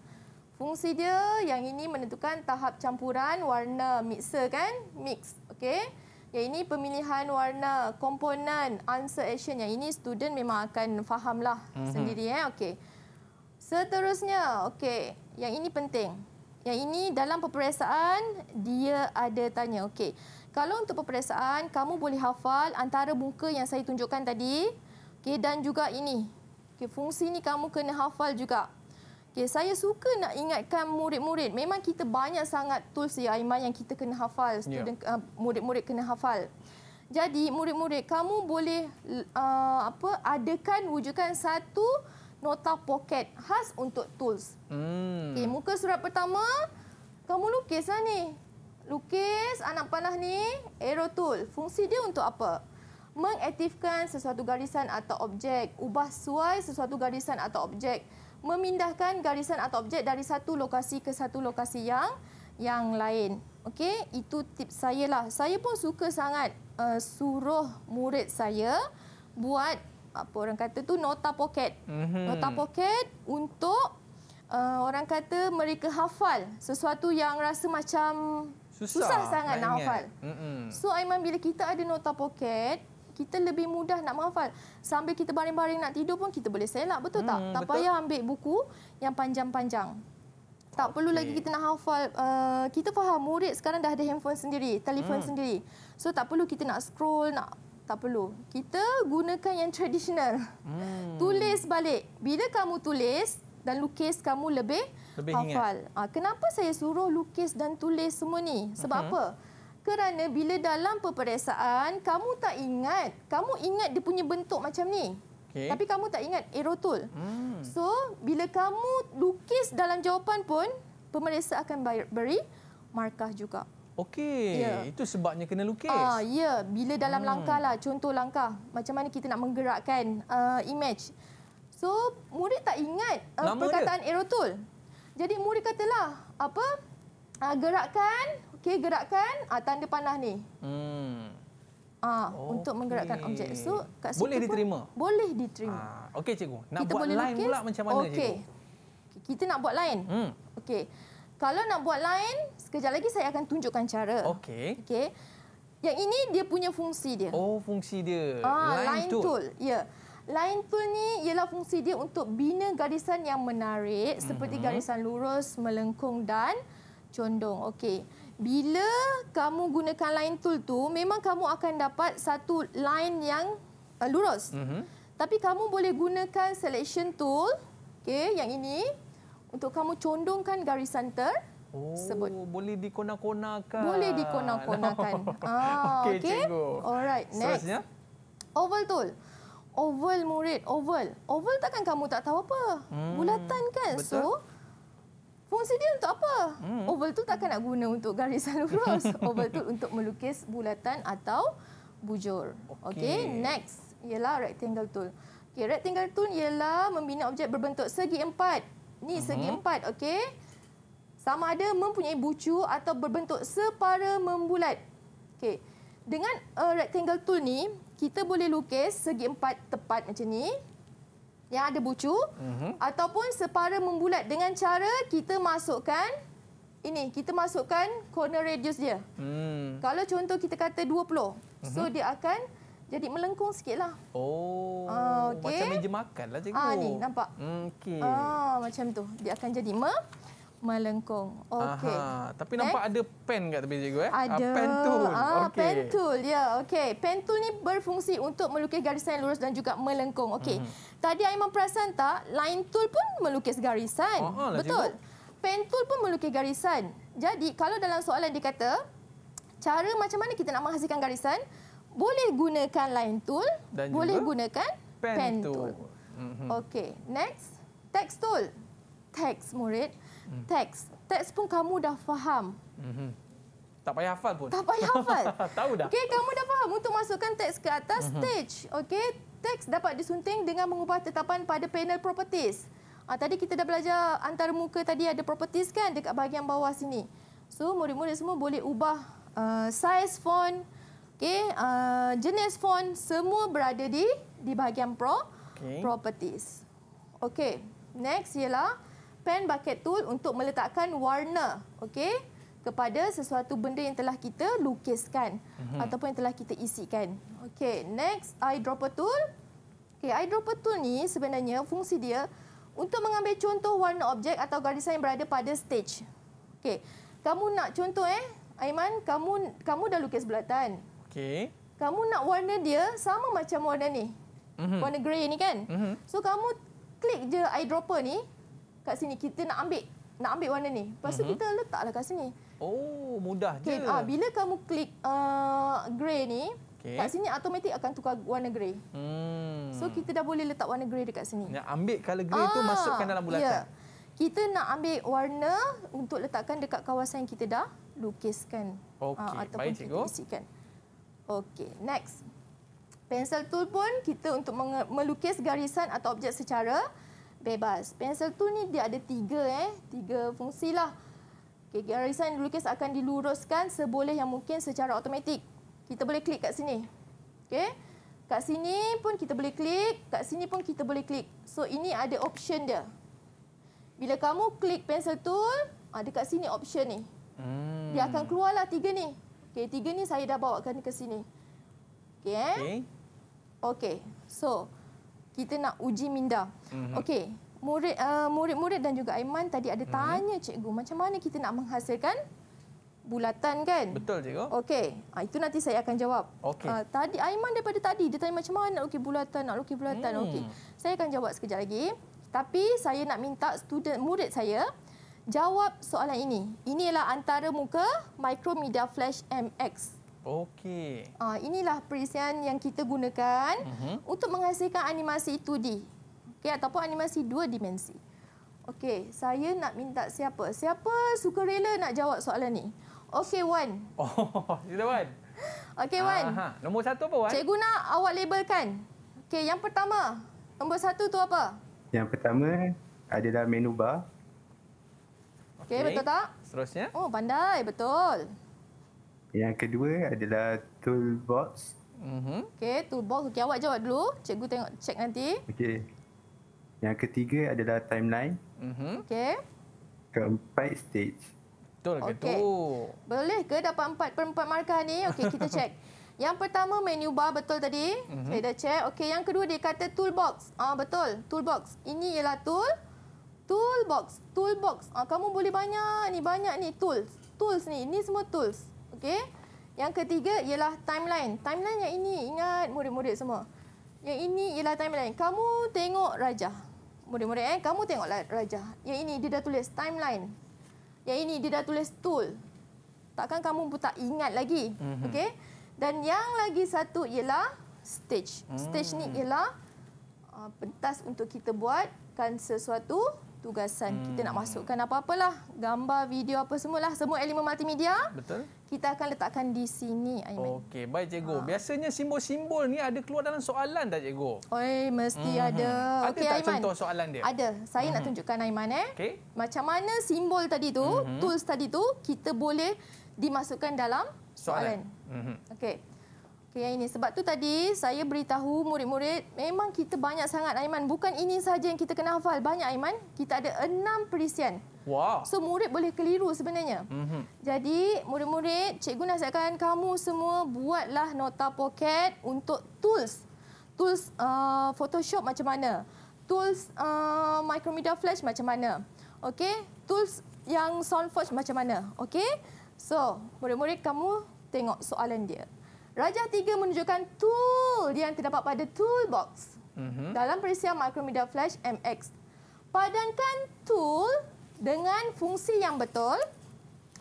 Fungsi dia yang ini menentukan tahap campuran warna mixer kan? Mix. Okey. Yang ini pemilihan warna, komponen, answer action. Yang ini student memang akan fahamlah mm-hmm. sendiri eh. Okey. Seterusnya, okey. Yang ini penting. Yang ini dalam peperiksaan dia ada tanya. Okey. Kalau untuk peperiksaan kamu boleh hafal antara muka yang saya tunjukkan tadi. Okey dan juga ini. Okey, fungsi ni kamu kena hafal juga. Okay, saya suka nak ingatkan murid-murid. Memang kita banyak sangat tools ya Aiman yang kita kena hafal. Student yeah. uh, murid-murid kena hafal. Jadi murid-murid kamu boleh uh, apa adakan wujudkan satu nota pocket khas untuk tools. Hmm. Okay, muka surat pertama kamu lukislah ni. Lukis anak panah ni arrow tool. Fungsi dia untuk apa? Mengaktifkan sesuatu garisan atau objek, ubah suai sesuatu garisan atau objek memindahkan garisan atau objek dari satu lokasi ke satu lokasi yang yang lain. Okey, itu tips saya lah. Saya pun suka sangat uh, suruh murid saya buat apa orang kata tu nota pocket. Mm-hmm. Nota pocket untuk uh, orang kata mereka hafal sesuatu yang rasa macam susah, susah sangat nak hafal. Mm-hmm. So Aiman bila kita ada nota pocket, kita lebih mudah nak menghafal. Sambil kita baring-baring nak tidur pun kita boleh selak, betul tak? Hmm, tak betul. payah ambil buku yang panjang-panjang. Tak perlu lagi kita nak hafal. Uh, kita faham murid sekarang dah ada handphone sendiri, telefon Hmm. sendiri. So tak perlu kita nak scroll, nak tak perlu. Kita gunakan yang tradisional. Hmm. Tulis balik. Bila kamu tulis dan lukis kamu lebih, Lebih hafal. Ah, kenapa saya suruh lukis dan tulis semua ni? Sebab Mhm. apa? Kerana bila dalam peperiksaan kamu tak ingat, kamu ingat dia punya bentuk macam ni. Okey. Tapi kamu tak ingat arrow tool. Hmm. So, bila kamu lukis dalam jawapan pun, pemeriksa akan beri markah juga. Okey, Ya. itu sebabnya kena lukis. Ah, ya, bila dalam Hmm. langkah lah, contoh langkah, macam mana kita nak menggerakkan uh, image. So, murid tak ingat uh, Nama perkataan arrow tool. Jadi murid katalah, apa? Uh, gerakkan, okey, gerakkan uh, tanda panah ni. Hmm. Ah, untuk menggerakkan Okey. objek. So, kat situ Boleh pun diterima? Boleh diterima. Ah, okey cikgu. Nak kita buat line lukis. pula macam mana Okey. cikgu? Kita nak buat line. Hmm. Okey. Kalau nak buat line, sekejap lagi saya akan tunjukkan cara. Okey. Okey. Yang ini dia punya fungsi dia. Oh, fungsi dia. Ah, line, tool. Ya. Line tool ni ialah fungsi dia untuk bina garisan yang menarik seperti Mhm. garisan lurus, melengkung dan condong. Okey. Bila kamu gunakan line tool tu, memang kamu akan dapat satu line yang uh, lurus. Mhm. Tapi kamu boleh gunakan selection tool, okey, yang ini untuk kamu condongkan garisan ter Oh, sebut. boleh dikonak-konakkan. Boleh dikonak-konakan. (laughs) ah, Okey, cikgu. Alright, next. Seterusnya? Oval tool. Oval murid, oval. Oval takkan kamu tak tahu apa. Hmm, Bulatan kan? betul. So, fungsi dia untuk apa? Hmm. Oval tool takkan nak guna untuk garisan (laughs) lurus. oval tool untuk melukis bulatan atau bujur. Okey. Okey, next ialah rectangle tool. Okey, rectangle tool ialah membina objek berbentuk segi empat. Ni segi Mhm. empat, okey. Sama ada mempunyai bucu atau berbentuk separa membulat. Okey. Dengan uh, rectangle tool ni, kita boleh lukis segi empat tepat macam ni yang ada bucu Mhm. ataupun separa membulat dengan cara kita masukkan ini, kita masukkan corner radius dia. Hmm. Kalau contoh kita kata 20, so Mhm. dia akan jadi melengkung sikitlah. Oh, Ah, okey. macam meja makan lah cikgu. Ah ni nampak. Hmm, Okey. Ah macam tu. Dia akan jadi me melengkung. Okey. Tapi Next. nampak ada pen kat tepi cikgu eh? Ada. Ah, pen tool. Ah, Okey. pen tool. Ya, okey. Pen tool ni berfungsi untuk melukis garisan yang lurus dan juga melengkung. Okey. Mhm. Tadi Aiman perasan tak, line tool pun melukis garisan. Ah, ah lah, Betul. Pen tool pun melukis garisan. Jadi, kalau dalam soalan dia kata, cara macam mana kita nak menghasilkan garisan, boleh gunakan line tool, Dan boleh gunakan pen, pen tool. tool. Mhm. Okey, next. Text tool. Text murid. Hmm. Text. Text pun kamu dah faham. Mhm. Tak payah hafal pun. Tak payah hafal. (laughs) Tahu dah. Okey, kamu dah faham untuk masukkan teks ke atas Mhm. stage. Okey, teks dapat disunting dengan mengubah tetapan pada panel properties. Ah, tadi kita dah belajar antara muka tadi ada properties kan dekat bahagian bawah sini. So, murid-murid semua boleh ubah uh, size font, okey, uh, jenis font semua berada di di bahagian pro Okey. properties. Okey, next ialah pen bucket tool untuk meletakkan warna, okey, kepada sesuatu benda yang telah kita lukiskan Mhm. ataupun yang telah kita isikan. Okey, next eyedropper tool. Okey, eyedropper tool ni sebenarnya fungsi dia untuk mengambil contoh warna objek atau garisan yang berada pada stage. Okey, kamu nak contoh eh, Aiman, kamu kamu dah lukis bulatan. Okey. Kamu nak warna dia sama macam warna ni. Mhm. Warna grey ni kan? Mhm. So kamu klik je eyedropper ni kat sini kita nak ambil nak ambil warna ni. Lepas tu Mhm. kita letaklah kat sini. Oh, mudah Okay, je. ah, bila kamu klik uh, grey ni, Okey. kat sini automatik akan tukar warna grey. Hmm. So kita dah boleh letak warna grey dekat sini. Nak ambil colour grey tu masukkan dalam bulatan. Ya. Kita nak ambil warna untuk letakkan dekat kawasan yang kita dah lukiskan. Okey, Ah, ataupun baik, kita cikgu. isikan. Okey, next. Pensel tool pun kita untuk melukis garisan atau objek secara bebas. Pensel tool ni dia ada tiga eh, tiga fungsi lah. Okay, garisan dilukis akan diluruskan seboleh yang mungkin secara automatik. Kita boleh klik kat sini. Okey. Kat sini pun kita boleh klik, kat sini pun kita boleh klik. So ini ada option dia. Bila kamu klik pencil tool, ah, dekat sini option ni. Hmm. Dia akan keluarlah tiga ni. Okey, tiga ni saya dah bawakan ke sini. Okey eh? Okey. Okey. So, kita nak uji minda. Mhm. Okey. murid uh, murid-murid dan juga Aiman tadi ada tanya cikgu macam mana kita nak menghasilkan bulatan kan? Betul cikgu. Okey, ha, itu nanti saya akan jawab. Okey. Ah, tadi Aiman daripada tadi dia tanya macam mana nak lukis bulatan, nak lukis bulatan. Hmm. Okey. Saya akan jawab sekejap lagi. Tapi saya nak minta student murid saya jawab soalan ini. Ini ialah antara muka Micromedia Flash MX. Okey. Ah, inilah perisian yang kita gunakan Mhm. untuk menghasilkan animasi 2D. Okey ataupun animasi dua dimensi. Okey, saya nak minta siapa? Siapa suka rela nak jawab soalan ni? Okey, Wan. (laughs) Oh, sila Wan. Okey, Wan. Aha. Nombor satu apa Wan? Cikgu nak awak labelkan. Okey, yang pertama. Nombor satu tu apa? Yang pertama adalah menu bar. Okey, okay. betul tak? Seterusnya. Oh, pandai. Betul. Yang kedua adalah toolbox. Mhm. Okey, toolbox. Okey, awak jawab dulu. Cikgu tengok cek nanti. Okey. Yang ketiga adalah timeline. Mhm. Okey. Keempat stage. Betul ke Okey. tu? Boleh ke dapat empat per empat markah ni? Okey, kita (laughs) cek. Yang pertama menu bar betul tadi. Mhm. Mm-hmm. Saya dah cek. Okey, yang kedua dia kata toolbox. Ah betul, toolbox. Ini ialah tool toolbox. Toolbox. Ah kamu boleh banyak ni, banyak ni tools. Tools ni, ini semua tools. Okey. Yang ketiga ialah timeline. Timeline yang ini, ingat murid-murid semua. Yang ini ialah timeline. Kamu tengok Raja. Murid-murid eh, kamu tengoklah Raja. Yang ini dia dah tulis timeline. Yang ini dia dah tulis tool. Takkan kamu pun tak ingat lagi. Mhm. Mm-hmm. Okey? Dan yang lagi satu ialah stage. Mm. Stage ni ialah uh, pentas untuk kita buatkan sesuatu tugasan. Mm. Kita nak masukkan apa-apalah, gambar, video apa semualah, semua elemen multimedia. Betul. Kita akan letakkan di sini, Aiman. Okey, baik cikgu. Ha. Biasanya simbol-simbol ni ada keluar dalam soalan tak cikgu? Oi, mesti Mhm. ada. Ada Okey, tak Aiman. contoh soalan dia? Ada. Saya nak Mhm. tunjukkan Aiman eh. Okey. Macam mana simbol tadi tu, Mhm. tools tadi tu kita boleh dimasukkan dalam soalan. Mhm. Okey. Okey, yang ini. Sebab tu tadi saya beritahu murid-murid, memang kita banyak sangat Aiman. Bukan ini sahaja yang kita kena hafal. Banyak Aiman. Kita ada enam perisian. Wah. So, murid boleh keliru sebenarnya. Mhm. Jadi, murid-murid, cikgu nasihatkan kamu semua buatlah nota poket untuk tools. Tools uh, Photoshop macam mana? Tools uh, Micromedia Flash macam mana? Okey? Tools yang SoundForge macam mana? Okey? So, murid-murid kamu tengok soalan dia. Rajah tiga menunjukkan tool yang terdapat pada toolbox Mhm. dalam perisian Micromedia Flash MX. Padankan tool dengan fungsi yang betul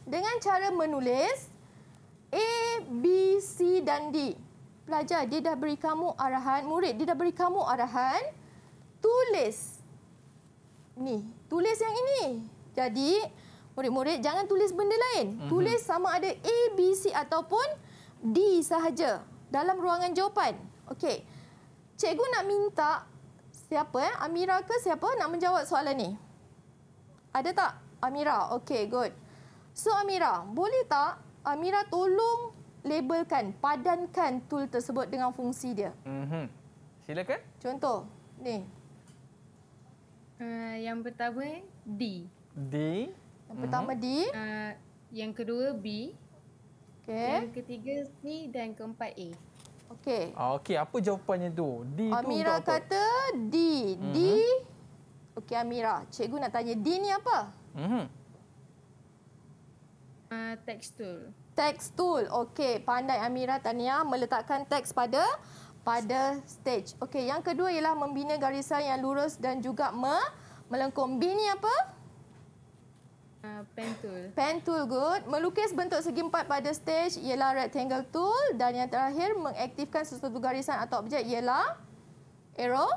dengan cara menulis A, B, C dan D. Pelajar, dia dah beri kamu arahan, murid, dia dah beri kamu arahan, tulis. Ni, tulis yang ini. Jadi, murid-murid jangan tulis benda lain. Mhm. Tulis sama ada A, B, C ataupun D sahaja dalam ruangan jawapan. Okey. Cikgu nak minta siapa eh? Amira ke siapa nak menjawab soalan ni? Ada tak? Amira. Okey, good. So Amira, boleh tak Amira tolong labelkan, padankan tool tersebut dengan fungsi dia. Mhm. Silakan. Contoh, ni. Uh, yang pertama D. D. Yang pertama D. Uh, yang kedua B. Okey. Yang ketiga C dan keempat A. Okey. Ah, Okey, apa jawapannya tu? D tu Amira untuk apa? kata D. D. Okey Amira, cikgu nak tanya D ni apa? Mhm. Uh, text tool. Text tool. Okey, pandai Amira Tania meletakkan teks pada pada stage. Okey, yang kedua ialah membina garisan yang lurus dan juga me, melengkung. B ni apa? Uh, pen tool. Pen tool good. Melukis bentuk segi empat pada stage ialah rectangle tool dan yang terakhir mengaktifkan sesuatu garisan atau objek ialah arrow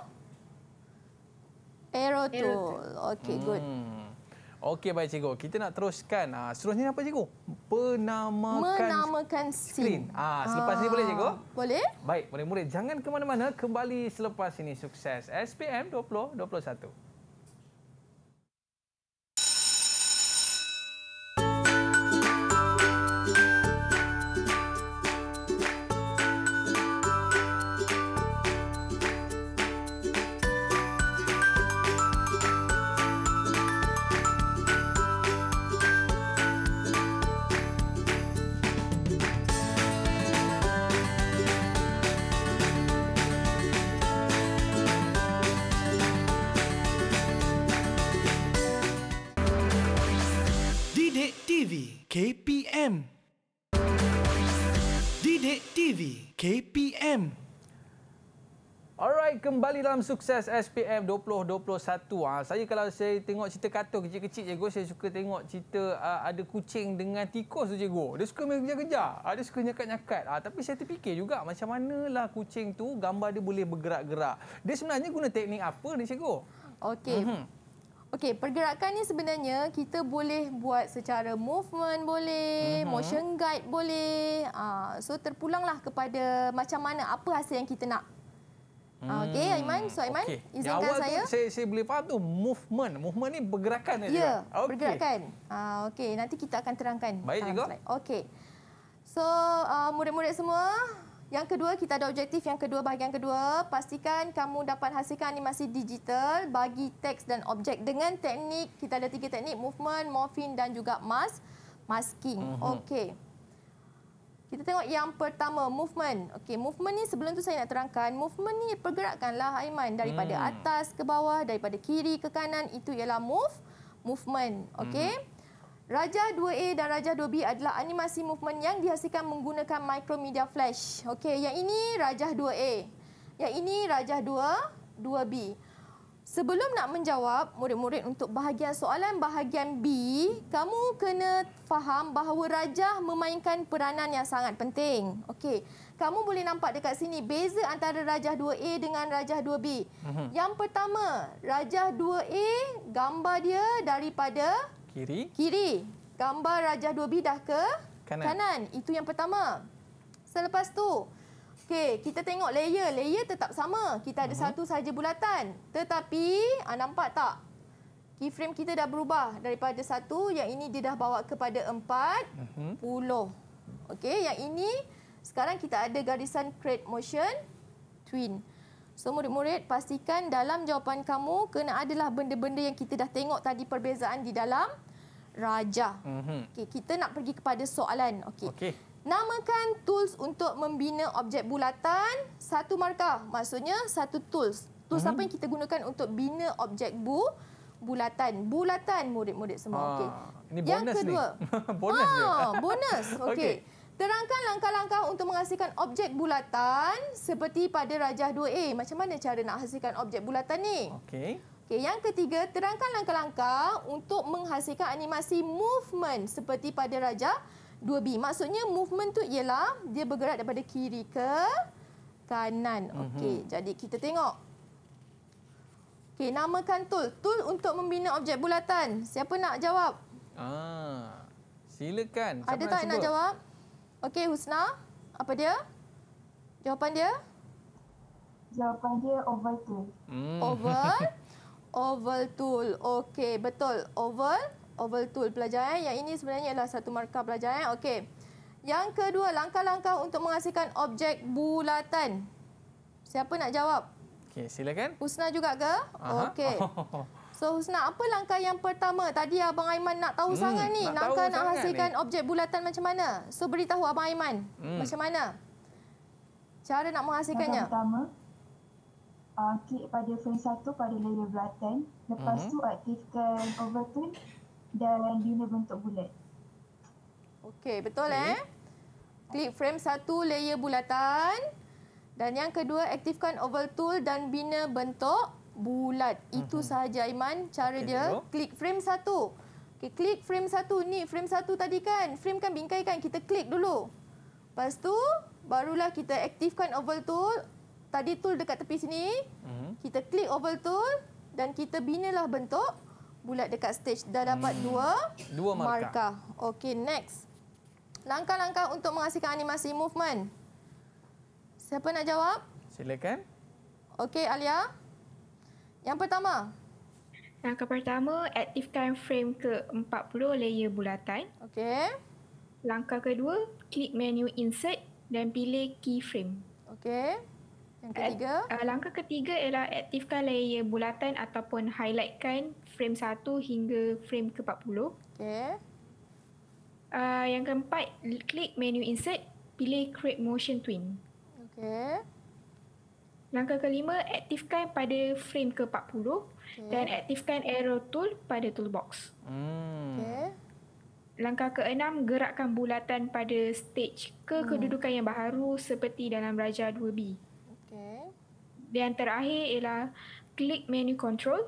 arrow tool. tool. Okey, good. Hmm. Okey baik cikgu. Kita nak teruskan. Ah, seterusnya apa cikgu? Penamakan Menamakan skrin. scene. Ah, selepas ini boleh cikgu? Boleh? Baik, murid-murid jangan ke mana-mana. Kembali selepas ini sukses SPM 2021. Kembali dalam sukses SPM 2021. Ha, saya kalau saya tengok cerita kartun kecil-kecil cikgu, saya suka tengok cerita uh, ada kucing dengan tikus tu cikgu. Dia suka main kejar-kejar. Uh, dia suka nyakat-nyakat. Uh, tapi saya terfikir juga macam manalah kucing tu gambar dia boleh bergerak-gerak. Dia sebenarnya guna teknik apa ni cikgu? Okey. Mm-hmm. Okey, pergerakan ni sebenarnya kita boleh buat secara movement boleh, mm-hmm. motion guide boleh. Uh, so terpulanglah kepada macam mana apa hasil yang kita nak. Hmm. Okey, Aiman. So, Aiman, okay. izinkan awal saya. Tu saya, saya boleh faham tu movement. Movement ni bergerakan. Ya, yeah, okay. bergerakan. Uh, Okey, nanti kita akan terangkan. Baik, juga. Okey. So, uh, murid-murid semua, yang kedua, kita ada objektif yang kedua, bahagian kedua. Pastikan kamu dapat hasilkan animasi digital bagi teks dan objek dengan teknik. Kita ada tiga teknik, movement, morphing dan juga mask, masking. Uh-huh. Okey. Kita tengok yang pertama, movement. Okey, movement ni sebelum tu saya nak terangkan, movement ni pergerakanlah Aiman daripada hmm. atas ke bawah, daripada kiri ke kanan, itu ialah move, movement. Okey. Hmm. Raja 2A dan Raja 2B adalah animasi movement yang dihasilkan menggunakan Micromedia Flash. Okey, yang ini Raja 2A. Yang ini Raja 2, 2B. Sebelum nak menjawab, murid-murid untuk bahagian soalan bahagian B, kamu kena faham bahawa rajah memainkan peranan yang sangat penting. Okey. Kamu boleh nampak dekat sini beza antara rajah 2A dengan rajah 2B. Uh-huh. Yang pertama, rajah 2A gambar dia daripada kiri. Kiri. Gambar rajah 2B dah ke kanan. kanan. Itu yang pertama. Selepas tu, Okey, kita tengok layer. Layer tetap sama. Kita ada uh-huh. satu saja bulatan. Tetapi, ah, nampak tak? Keyframe kita dah berubah daripada satu. Yang ini dia dah bawa kepada empat uh-huh. puluh. Okey, yang ini sekarang kita ada garisan create motion twin. So, murid-murid pastikan dalam jawapan kamu kena adalah benda-benda yang kita dah tengok tadi perbezaan di dalam raja. Uh-huh. Okey, kita nak pergi kepada soalan. Okey. Okay. Namakan tools untuk membina objek bulatan satu markah. Maksudnya satu tools. Tools hmm. apa yang kita gunakan untuk bina objek bu bulatan. Bulatan murid-murid semua. Ah, Okey. Ini bonus yang kedua. Ni. (laughs) bonus ah, bonus. (laughs) Okey. Okay. Terangkan langkah-langkah untuk menghasilkan objek bulatan seperti pada rajah 2A. Macam mana cara nak hasilkan objek bulatan ni? Okey. Okay, yang ketiga, terangkan langkah-langkah untuk menghasilkan animasi movement seperti pada rajah 2B. Maksudnya movement tu ialah dia bergerak daripada kiri ke kanan. Mhm. Okey, mm-hmm. jadi kita tengok. Okey, namakan tool. Tool untuk membina objek bulatan. Siapa nak jawab? Ah, silakan. Siapa Ada tak nak jawab? Okey, Husna. Apa dia? Jawapan dia? Jawapan dia oval tool. Mm. Oval? (laughs) oval tool. Okey, betul. Oval oval tool pelajar. Eh. Yang ini sebenarnya adalah satu markah pelajar. Eh. Okey. Yang kedua, langkah-langkah untuk menghasilkan objek bulatan. Siapa nak jawab? Okey, silakan. Husna juga ke? Okey. (laughs) So Husna, apa langkah yang pertama? Tadi Abang Aiman nak tahu hmm, sangat ni. Nak langkah nak hasilkan ni. objek bulatan macam mana? So beritahu Abang Aiman. Hmm. Macam mana? Cara nak menghasilkannya? Langkah pertama, uh, klik pada frame satu pada layer bulatan. Lepas hmm. tu aktifkan overtone dan bina bentuk bulat. Okey, betul okay. eh? Klik frame satu layer bulatan dan yang kedua aktifkan oval tool dan bina bentuk bulat. Itu mm-hmm. sahaja Iman cara okay, dia. Dulu. Klik frame satu. Okey, klik frame satu ni, frame satu tadi kan. Frame kan bingkai kan, kita klik dulu. Lepas tu barulah kita aktifkan oval tool. Tadi tool dekat tepi sini. Mm-hmm. Kita klik oval tool dan kita binalah bentuk bulat dekat stage dah dapat hmm. dua dua markah. markah. Okey, next. Langkah-langkah untuk menghasilkan animasi movement. Siapa nak jawab? Silakan. Okey, Alia. Yang pertama. Langkah pertama, aktifkan frame ke-40 layer bulatan. Okey. Langkah kedua, klik menu insert dan pilih keyframe. Okey. Yang ketiga? Uh, langkah ketiga ialah aktifkan layer bulatan ataupun highlightkan frame 1 hingga frame ke-40. Okey. Uh, yang keempat, klik menu insert, pilih create motion twin. Okey. Langkah kelima, aktifkan pada frame ke-40 okay. dan aktifkan arrow tool pada toolbox. Hmm. Okey. langkah keenam, gerakkan bulatan pada stage ke kedudukan yang baharu seperti dalam Raja 2B. Dan terakhir ialah klik menu control,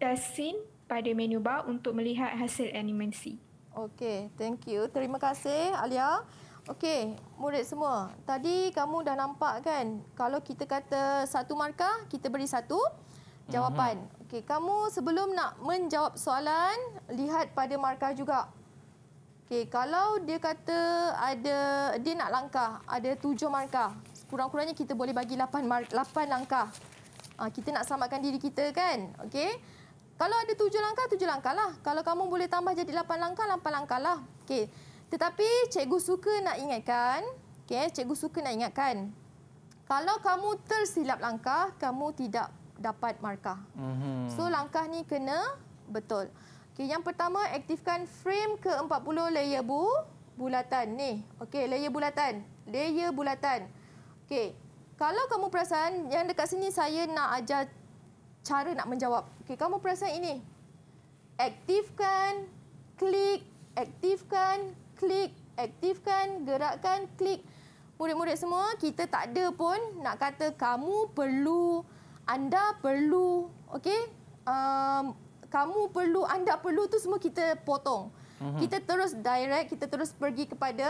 test scene pada menu bar untuk melihat hasil animasi. Okey, thank you. Terima kasih Alia. Okey, murid semua. Tadi kamu dah nampak kan, kalau kita kata satu markah, kita beri satu jawapan. Mm-hmm. Okey, kamu sebelum nak menjawab soalan, lihat pada markah juga. Okey, kalau dia kata ada dia nak langkah, ada tujuh markah. Kurang-kurangnya kita boleh bagi lapan mar- lapan langkah. Ha, kita nak selamatkan diri kita kan? Okey. Kalau ada tujuh langkah, tujuh langkah lah. Kalau kamu boleh tambah jadi lapan langkah, lapan langkah lah. Okey. Tetapi cikgu suka nak ingatkan, okey, cikgu suka nak ingatkan. Kalau kamu tersilap langkah, kamu tidak dapat markah. Mhm. So langkah ni kena betul. Okey, yang pertama aktifkan frame ke-40 layer bu bulatan ni. Okey, layer bulatan. Layer bulatan. Okey. Kalau kamu perasan yang dekat sini saya nak ajar cara nak menjawab. Okey, kamu perasan ini. Aktifkan, klik, aktifkan, klik, aktifkan, gerakkan, klik. Murid-murid semua, kita tak ada pun nak kata kamu perlu, anda perlu, okey? Um, kamu perlu, anda perlu tu semua kita potong. Uh-huh. Kita terus direct, kita terus pergi kepada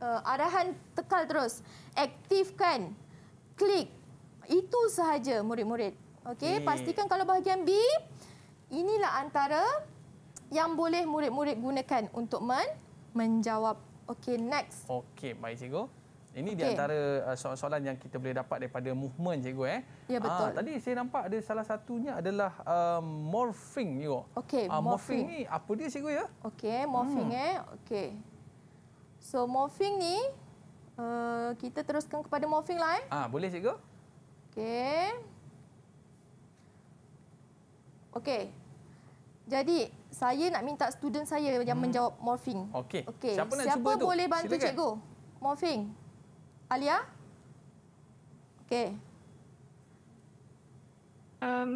uh, arahan tekal terus. Aktifkan, klik. Itu sahaja murid-murid. Okey, Okey. pastikan kalau bahagian B, inilah antara yang boleh murid-murid gunakan untuk men- menjawab. Okey, next. Okey, baik cikgu. Ini di Okey. antara uh, soalan-soalan yang kita boleh dapat daripada movement cikgu eh. Ya, betul. Ah, tadi saya nampak ada salah satunya adalah um, morphing cikgu. Okey, Ah, morphing morphing. ni apa dia cikgu ya? Okey, morphing hmm. eh. Okey. So morphing ni uh, kita teruskan kepada morphing lah eh. Ah, boleh cikgu? Okey. Okey. Jadi, saya nak minta student saya yang Hmm. menjawab morphing. Okey. Okey. Siapa nak Siapa cuba tu? boleh bantu Silakan. cikgu? Morphing. Alia? Okey. Um,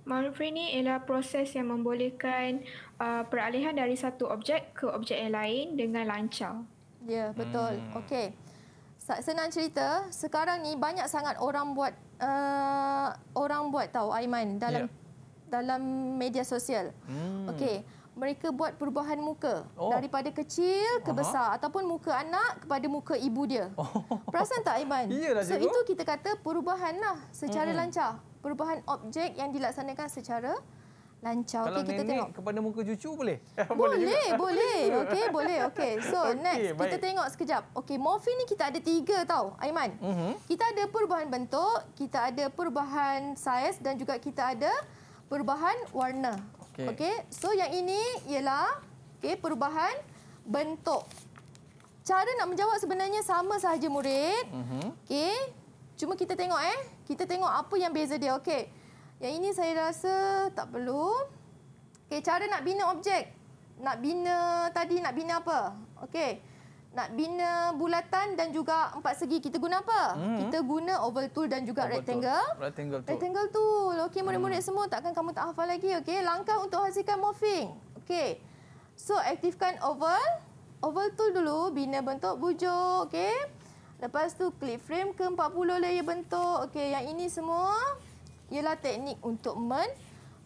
Morphing ni ialah proses yang membolehkan uh, peralihan dari satu objek ke objek yang lain dengan lancar. Ya, betul. Hmm. Okey. Senang cerita, sekarang ni banyak sangat orang buat uh, orang buat tahu Aiman dalam Ya. dalam media sosial. Hmm. Okey, mereka buat perubahan muka Oh. daripada kecil ke Aha. besar ataupun muka anak kepada muka ibu dia. Oh. (laughs) Perasan tak Aiman? Iyalah, so cikgu. itu kita kata perubahan lah secara Mm-mm. lancar. Perubahan objek yang dilaksanakan secara lancar. Kalau Okey, kita nenek tengok. kepada muka cucu boleh? (laughs) Eh, Boleh, juga. boleh. (laughs) Okey, boleh. Okey. So, Okey, next kita baik. tengok sekejap. Okey, morphing ni kita ada tiga tau, Aiman. Mhm. Kita ada perubahan bentuk, kita ada perubahan saiz dan juga kita ada perubahan warna. Okey. Okey. So, yang ini ialah okey, perubahan bentuk. Cara nak menjawab sebenarnya sama sahaja murid. Mhm. Okey. Cuma kita tengok eh. Kita tengok apa yang beza dia. Okey. Yang ini saya rasa tak perlu. Okey, cara nak bina objek. Nak bina tadi nak bina apa? Okey. Nak bina bulatan dan juga empat segi. Kita guna apa? Hmm. Kita guna oval tool dan juga Oval tool. rectangle. Rectangle tool. Rectangle tool. Okey, murid-murid semua takkan kamu tak hafal lagi. Okey, langkah untuk hasilkan morphing. Okey. So, aktifkan oval. Oval tool dulu, bina bentuk bujuk. Okey. Lepas tu, klik frame ke 40 layer bentuk. Okey, yang ini semua ialah teknik untuk men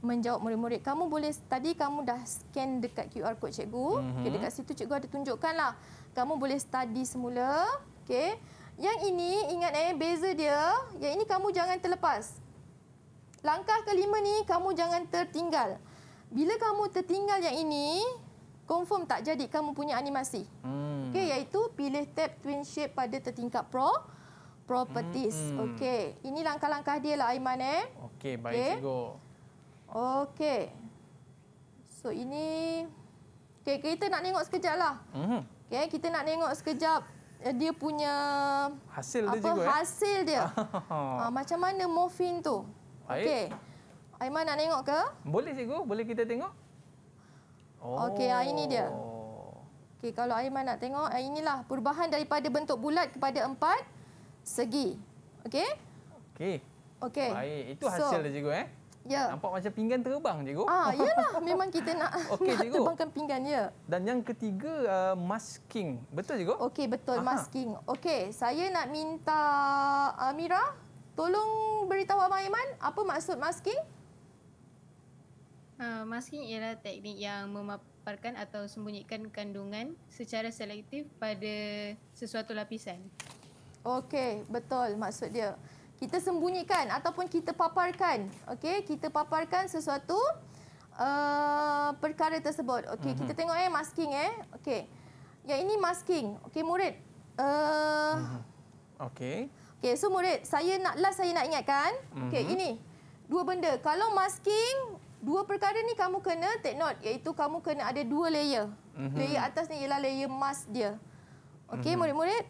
menjawab murid-murid. Kamu boleh, tadi kamu dah scan dekat QR code cikgu. Mm-hmm. Okay, dekat situ cikgu ada tunjukkan lah. Kamu boleh study semula. Okey. Yang ini, ingat eh, beza dia. Yang ini kamu jangan terlepas. Langkah kelima ni kamu jangan tertinggal. Bila kamu tertinggal yang ini, confirm tak jadi kamu punya animasi. Hmm. Okey, iaitu pilih tab twin shape pada tertingkap pro properties. Hmm. Okey, ini langkah-langkah dia lah Aiman eh. Okey, baik Okey. cikgu. Okey. So ini Okey, kita nak tengok sekejap lah. Mhm. Okey, kita nak tengok sekejap eh, dia punya Hasil dia apa cikgu eh. hasil dia. ha, (laughs) macam mana morphine tu? Okey. Aiman nak tengok ke? Boleh cikgu? Boleh kita tengok? Okey, ah, ini dia. Oh. Okey, kalau Aiman nak tengok, eh, inilah perubahan daripada bentuk bulat kepada empat segi. Okey? Okey. Okey. Baik, itu hasil so, dia cikgu eh. Ya. Nampak macam pinggan terbang, cikgu. Ah, iyalah. Memang kita nak, (laughs) Okey, nak cikgu. terbangkan pinggan, ya. Dan yang ketiga, uh, masking. Betul, cikgu? Okey, betul. Aha. Masking. Okey, saya nak minta Amira, tolong beritahu Abang Aiman apa maksud masking? Uh, masking ialah teknik yang memaparkan atau sembunyikan kandungan secara selektif pada sesuatu lapisan. Okey, betul maksud dia. Kita sembunyikan ataupun kita paparkan. Okey, kita paparkan sesuatu uh, perkara tersebut. Okey, mm-hmm. kita tengok eh masking eh. Okey. Yang ini masking. Okey, murid. Uh, mm-hmm. Okey. Okey, so murid, saya nak last saya nak ingatkan. Mm-hmm. Okey, ini dua benda. Kalau masking, dua perkara ni kamu kena take note iaitu kamu kena ada dua layer. Mm-hmm. Layer atas ni ialah layer mask dia. Okey, mm-hmm. murid-murid.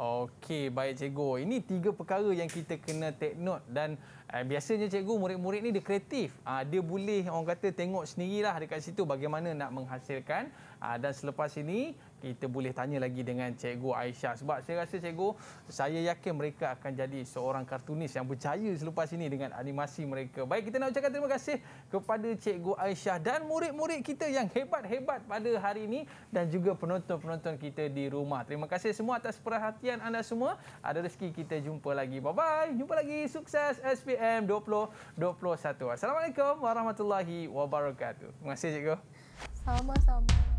Okey, baik cikgu. Ini tiga perkara yang kita kena take note dan uh, biasanya cikgu murid-murid ni dia kreatif. Uh, dia boleh orang kata tengok sendirilah dekat situ bagaimana nak menghasilkan uh, dan selepas ini kita boleh tanya lagi dengan Cikgu Aisyah sebab saya rasa cikgu saya yakin mereka akan jadi seorang kartunis yang berjaya selepas ini dengan animasi mereka. Baik kita nak ucapkan terima kasih kepada Cikgu Aisyah dan murid-murid kita yang hebat-hebat pada hari ini dan juga penonton-penonton kita di rumah. Terima kasih semua atas perhatian anda semua. Ada rezeki kita jumpa lagi. Bye bye. Jumpa lagi. Sukses SPM 2021. Assalamualaikum warahmatullahi wabarakatuh. Terima kasih cikgu. Sama-sama.